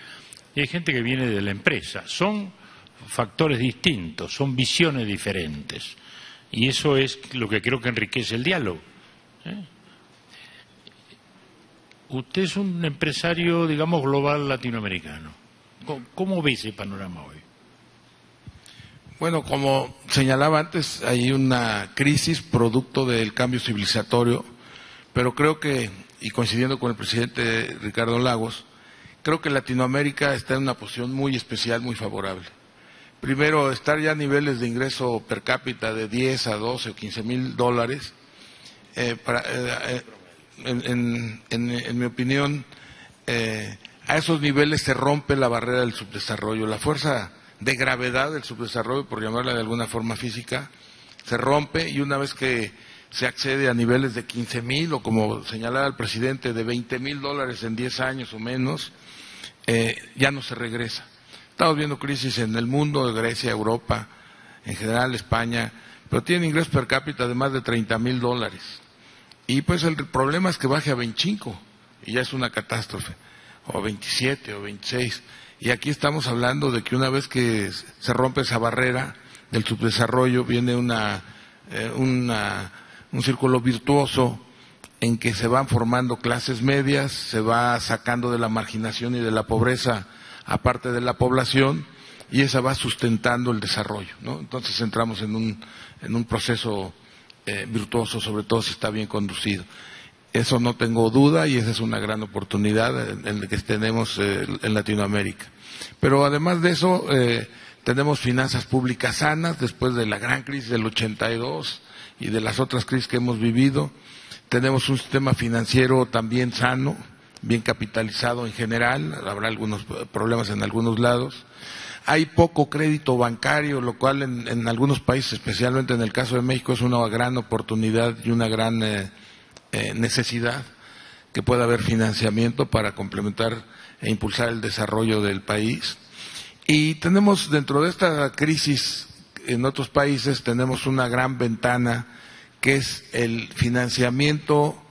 y hay gente que viene de la empresa. Son factores distintos, son visiones diferentes. Y eso es lo que creo que enriquece el diálogo. ¿eh? Usted es un empresario, digamos, global latinoamericano. ¿Cómo, ve ese panorama hoy? Bueno, como señalaba antes, hay una crisis producto del cambio civilizatorio, pero creo que, y coincidiendo con el presidente Ricardo Lagos, creo que Latinoamérica está en una posición muy especial, muy favorable. Primero, estar ya a niveles de ingreso per cápita de 10 a 12 o 15 mil dólares, eh, eh, eh, en, mi opinión, a esos niveles se rompe la barrera del subdesarrollo. La fuerza de gravedad del subdesarrollo, por llamarla de alguna forma física, se rompe y una vez que se accede a niveles de 15 mil o como señalaba el presidente, de 20 mil dólares en 10 años o menos, eh, ya no se regresa. Estamos viendo crisis en el mundo, de Grecia, Europa, en general España, pero tienen ingresos per cápita de más de 30 mil dólares. Y pues el problema es que baje a 25 y ya es una catástrofe, o 27 o 26. Y aquí estamos hablando de que una vez que se rompe esa barrera del subdesarrollo, viene una, eh, un círculo virtuoso en que se van formando clases medias, se va sacando de la marginación y de la pobreza a parte de la población y esa va sustentando el desarrollo. Entonces entramos en un, en un proceso eh, virtuoso, sobre todo si está bien conducido. Eso no tengo duda y esa es una gran oportunidad en, la que tenemos eh, en Latinoamérica. Pero además de eso, eh, tenemos finanzas públicas sanas después de la gran crisis del 82 y de las otras crisis que hemos vivido tenemos un sistema financiero también sano, bien capitalizado en general, habrá algunos problemas en algunos lados. Hay poco crédito bancario, lo cual en, algunos países, especialmente en el caso de México, es una gran oportunidad y una gran eh, eh, necesidad que pueda haber financiamiento para complementar e impulsar el desarrollo del país. Y tenemos dentro de esta crisis en otros países, tenemos una gran ventana que es el financiamiento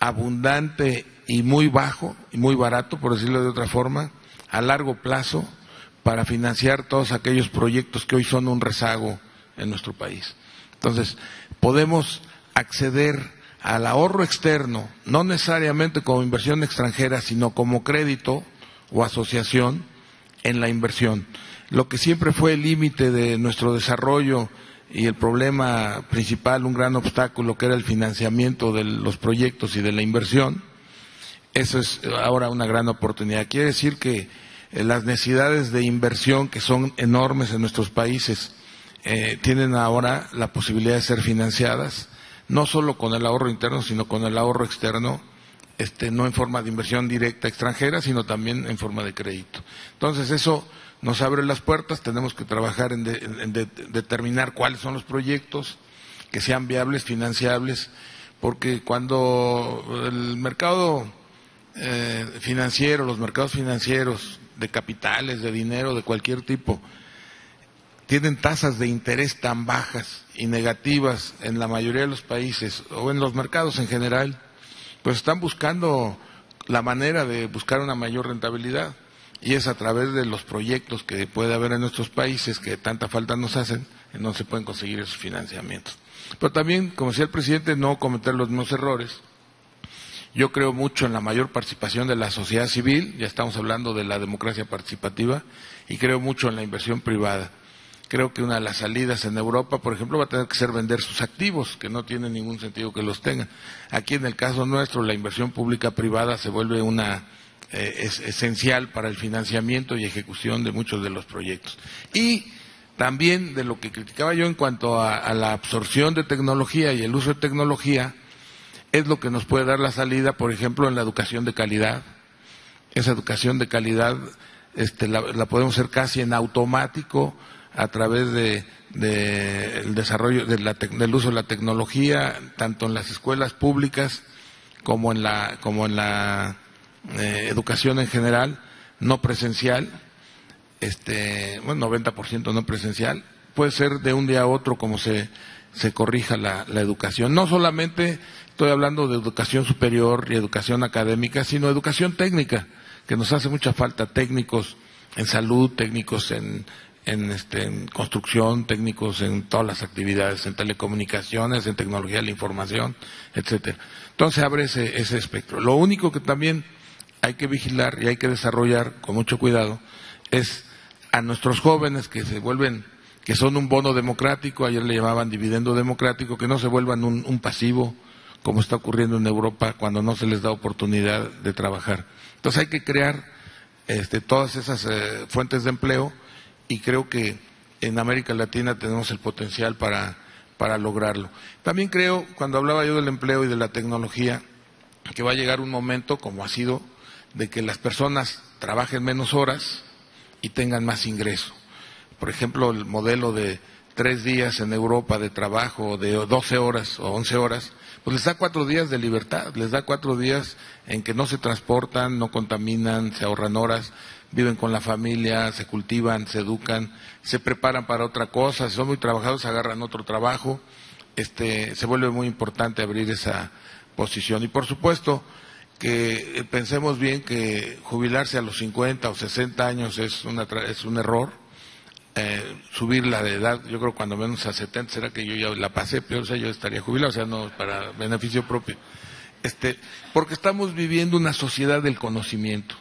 abundante y muy bajo y muy barato, por decirlo de otra forma, a largo plazo para financiar todos aquellos proyectos que hoy son un rezago en nuestro país. Entonces, podemos acceder al ahorro externo, no necesariamente como inversión extranjera, sino como crédito o asociación en la inversión. Lo que siempre fue el límite de nuestro desarrollo y el problema principal, un gran obstáculo que era el financiamiento de los proyectos y de la inversión, eso es ahora una gran oportunidad. Quiere decir que eh, las necesidades de inversión que son enormes en nuestros países eh, tienen ahora la posibilidad de ser financiadas, no solo con el ahorro interno, sino con el ahorro externo, este, no en forma de inversión directa extranjera, sino también en forma de crédito. Entonces, eso nos abre las puertas, tenemos que trabajar en, determinar cuáles son los proyectos que sean viables, financiables, porque cuando el mercado eh, financiero, los mercados financieros de capitales, de dinero, de cualquier tipo, tienen tasas de interés tan bajas y negativas en la mayoría de los países o en los mercados en general, pues están buscando la manera de buscar una mayor rentabilidad y es a través de los proyectos que puede haber en nuestros países que tanta falta nos hacen, en donde se pueden conseguir esos financiamientos. Pero también, como decía el presidente, no cometer los mismos errores. Yo creo mucho en la mayor participación de la sociedad civil, ya estamos hablando de la democracia participativa, y creo mucho en la inversión privada. Creo que una de las salidas en Europa, por ejemplo, va a tener que ser vender sus activos, que no tiene ningún sentido que los tengan. Aquí, en el caso nuestro, la inversión pública-privada se vuelve una eh, es esencial para el financiamiento y ejecución de muchos de los proyectos. Y también de lo que criticaba yo en cuanto a, la absorción de tecnología y el uso de tecnología, es lo que nos puede dar la salida, por ejemplo, en la educación de calidad. Esa educación de calidad este, la, podemos hacer casi en automático a través de, el desarrollo del uso de la tecnología, tanto en las escuelas públicas como en la, como en la eh, educación en general, no presencial, este, bueno, 90% no presencial, puede ser de un día a otro como se, se corrija la, la educación. No solamente estoy hablando de educación superior y educación académica, sino educación técnica, que nos hace mucha falta, técnicos en salud, técnicos en, en, este, en construcción, técnicos en todas las actividades, en telecomunicaciones, en tecnología de la información, etcétera. Entonces abre ese, ese espectro. Lo único que también hay que vigilar y hay que desarrollar con mucho cuidado es a nuestros jóvenes que se vuelven, que son un bono democrático, ayer le llamaban dividendo democrático, que no se vuelvan un, pasivo, como está ocurriendo en Europa cuando no se les da oportunidad de trabajar. Entonces hay que crear este, todas esas eh, fuentes de empleo y creo que en América Latina tenemos el potencial para, para lograrlo. También creo, cuando hablaba yo del empleo y de la tecnología, que va a llegar un momento, como ha sido de que las personas trabajen menos horas y tengan más ingreso. Por ejemplo, el modelo de tres días en Europa de trabajo de 12 horas o 11 horas, pues les da cuatro días de libertad, les da cuatro días en que no se transportan, no contaminan, se ahorran horas, viven con la familia, se cultivan, se educan, se preparan para otra cosa, si son muy trabajados, agarran otro trabajo. Este, se vuelve muy importante abrir esa posición. Y por supuesto, que eh, pensemos bien que jubilarse a los 50 o 60 años es, una, es un error. Eh, subir la de edad, yo creo cuando menos a 70, será que yo ya la pasé, pero o sea, yo estaría jubilado, o sea, no para beneficio propio. Este, porque estamos viviendo una sociedad del conocimiento.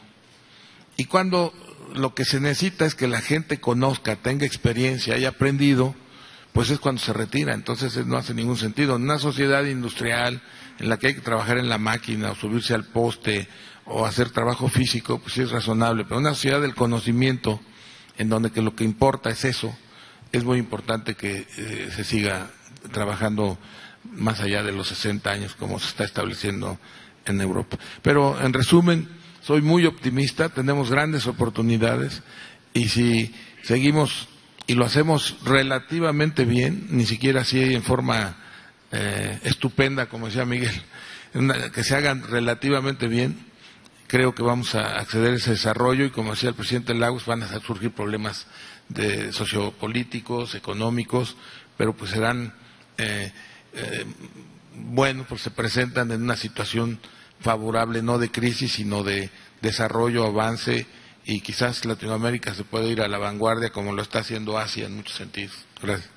Y cuando lo que se necesita es que la gente conozca, tenga experiencia, haya aprendido, pues es cuando se retira. Entonces no hace ningún sentido. En una sociedad industrial en la que hay que trabajar en la máquina o subirse al poste o hacer trabajo físico, pues sí es razonable. Pero una sociedad del conocimiento, en donde que lo que importa es eso, es muy importante que eh, se siga trabajando más allá de los 60 años como se está estableciendo en Europa. Pero en resumen, soy muy optimista, tenemos grandes oportunidades y si seguimos y lo hacemos relativamente bien, ni siquiera así en forma eh, estupenda, como decía Miguel, que se hagan relativamente bien, creo que vamos a acceder a ese desarrollo y como decía el presidente Lagos, van a surgir problemas de sociopolíticos, económicos, pero pues serán eh, eh, buenos, pues se presentan en una situación favorable, no de crisis, sino de desarrollo, avance y quizás Latinoamérica se puede ir a la vanguardia como lo está haciendo Asia en muchos sentidos. Gracias.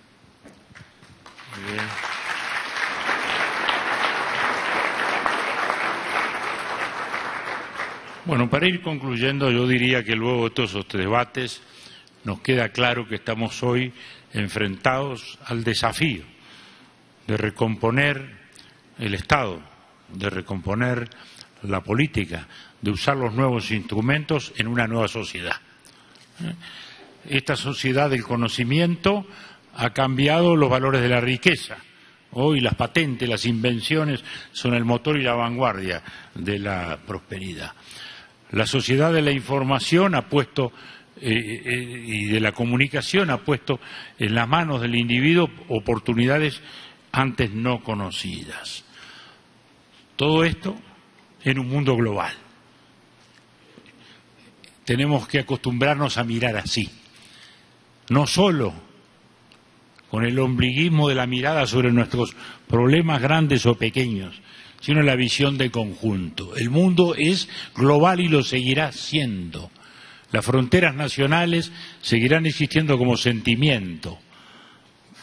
Bueno, para ir concluyendo, yo diría que luego de todos estos debates nos queda claro que estamos hoy enfrentados al desafío de recomponer el Estado, de recomponer la política, de usar los nuevos instrumentos en una nueva sociedad. Esta sociedad del conocimiento ha cambiado los valores de la riqueza. Hoy las patentes, las invenciones son el motor y la vanguardia de la prosperidad. La sociedad de la información ha puesto eh, eh, y de la comunicación ha puesto en las manos del individuo oportunidades antes no conocidas. Todo esto en un mundo global. Tenemos que acostumbrarnos a mirar así, no solo con el ombliguismo de la mirada sobre nuestros problemas grandes o pequeños, sino la visión de conjunto. El mundo es global y lo seguirá siendo. Las fronteras nacionales seguirán existiendo como sentimiento,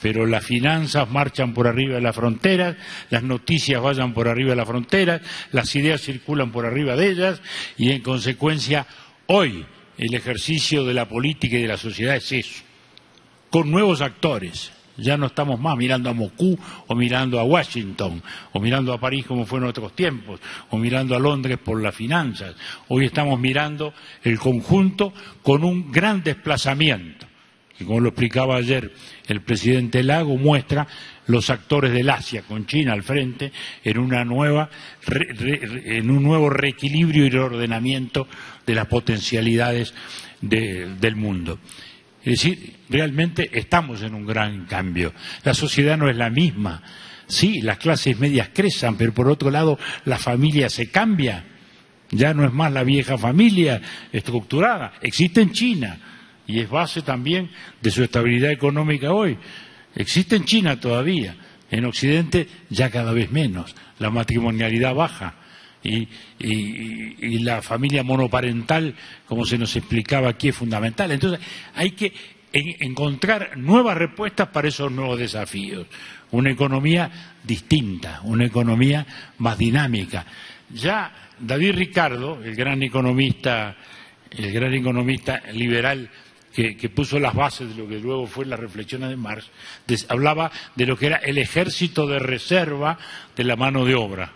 pero las finanzas marchan por arriba de las fronteras, las noticias vayan por arriba de las fronteras, las ideas circulan por arriba de ellas y en consecuencia hoy el ejercicio de la política y de la sociedad es eso, con nuevos actores. Ya no estamos más mirando a Moscú o mirando a Washington o mirando a París como fue en otros tiempos o mirando a Londres por las finanzas. Hoy estamos mirando el conjunto con un gran desplazamiento que como lo explicaba ayer el presidente Lago, muestra los actores del Asia con China al frente en, una nueva, en un nuevo reequilibrio y reordenamiento de las potencialidades del mundo. Es decir, realmente estamos en un gran cambio. La sociedad no es la misma. Sí, las clases medias crecen, pero por otro lado la familia se cambia. Ya no es más la vieja familia estructurada. Existe en China y es base también de su estabilidad económica hoy. Existe en China todavía, en Occidente ya cada vez menos, la matrimonialidad baja y, la familia monoparental, como se nos explicaba aquí, es fundamental. Entonces hay que encontrar nuevas respuestas para esos nuevos desafíos, una economía distinta, una economía más dinámica. Ya David Ricardo, el gran economista, el gran economista liberal que, puso las bases de lo que luego fue la reflexiones de Marx, hablaba de lo que era el ejército de reserva de la mano de obra.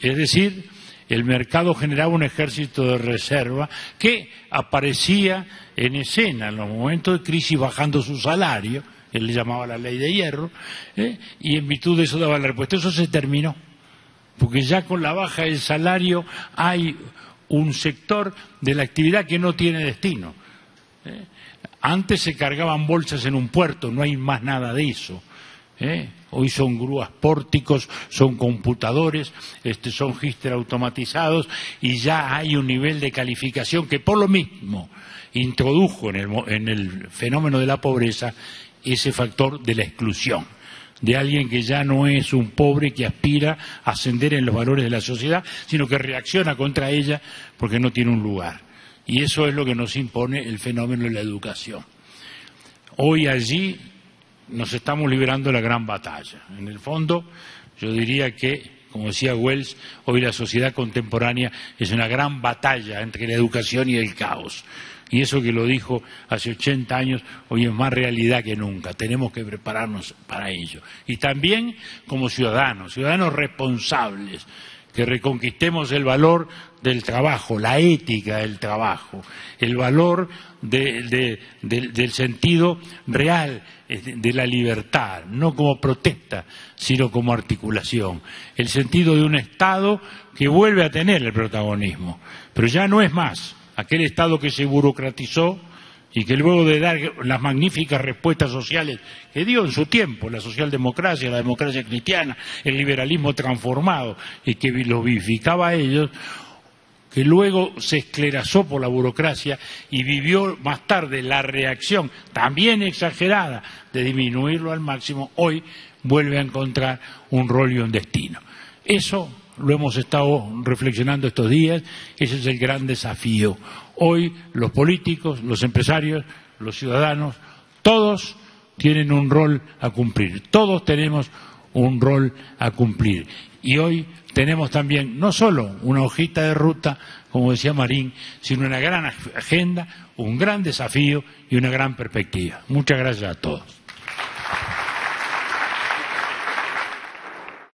Es decir, el mercado generaba un ejército de reserva que aparecía en escena en los momentos de crisis bajando su salario, él le llamaba la ley de hierro, ¿eh? y en virtud de eso daba la respuesta. Eso se terminó, porque ya con la baja del salario hay un sector de la actividad que no tiene destino ¿eh? Antes se cargaban bolsas en un puerto, no hay más nada de eso. ¿Eh? Hoy son grúas pórticos, son computadores, este, son gister automatizados y ya hay un nivel de calificación que por lo mismo introdujo en el, en el fenómeno de la pobreza ese factor de la exclusión de alguien que ya no es un pobre que aspira a ascender en los valores de la sociedad, sino que reacciona contra ella porque no tiene un lugar. Y eso es lo que nos impone el fenómeno de la educación. Hoy allí nos estamos liberando la gran batalla. En el fondo, yo diría que, como decía Wells, hoy la sociedad contemporánea es una gran batalla entre la educación y el caos. Y eso que lo dijo hace 80 años, hoy es más realidad que nunca. Tenemos que prepararnos para ello. Y también como ciudadanos, ciudadanos responsables, que reconquistemos el valor del trabajo, la ética del trabajo, el valor del sentido real de la libertad, no como protesta, sino como articulación, el sentido de un Estado que vuelve a tener el protagonismo, pero ya no es más aquel Estado que se burocratizó y que luego de dar las magníficas respuestas sociales que dio en su tiempo la socialdemocracia, la democracia cristiana, el liberalismo transformado y que lo vivificaba a ellos, que luego se esclerazó por la burocracia y vivió más tarde la reacción, también exagerada, de disminuirlo al máximo, hoy vuelve a encontrar un rol y un destino. Eso lo hemos estado reflexionando estos días, ese es el gran desafío. Hoy los políticos, los empresarios, los ciudadanos, todos tienen un rol a cumplir, todos tenemos un rol a cumplir. Y hoy tenemos también no solo una hojita de ruta, como decía Marín, sino una gran agenda, un gran desafío y una gran perspectiva. Muchas gracias a todos.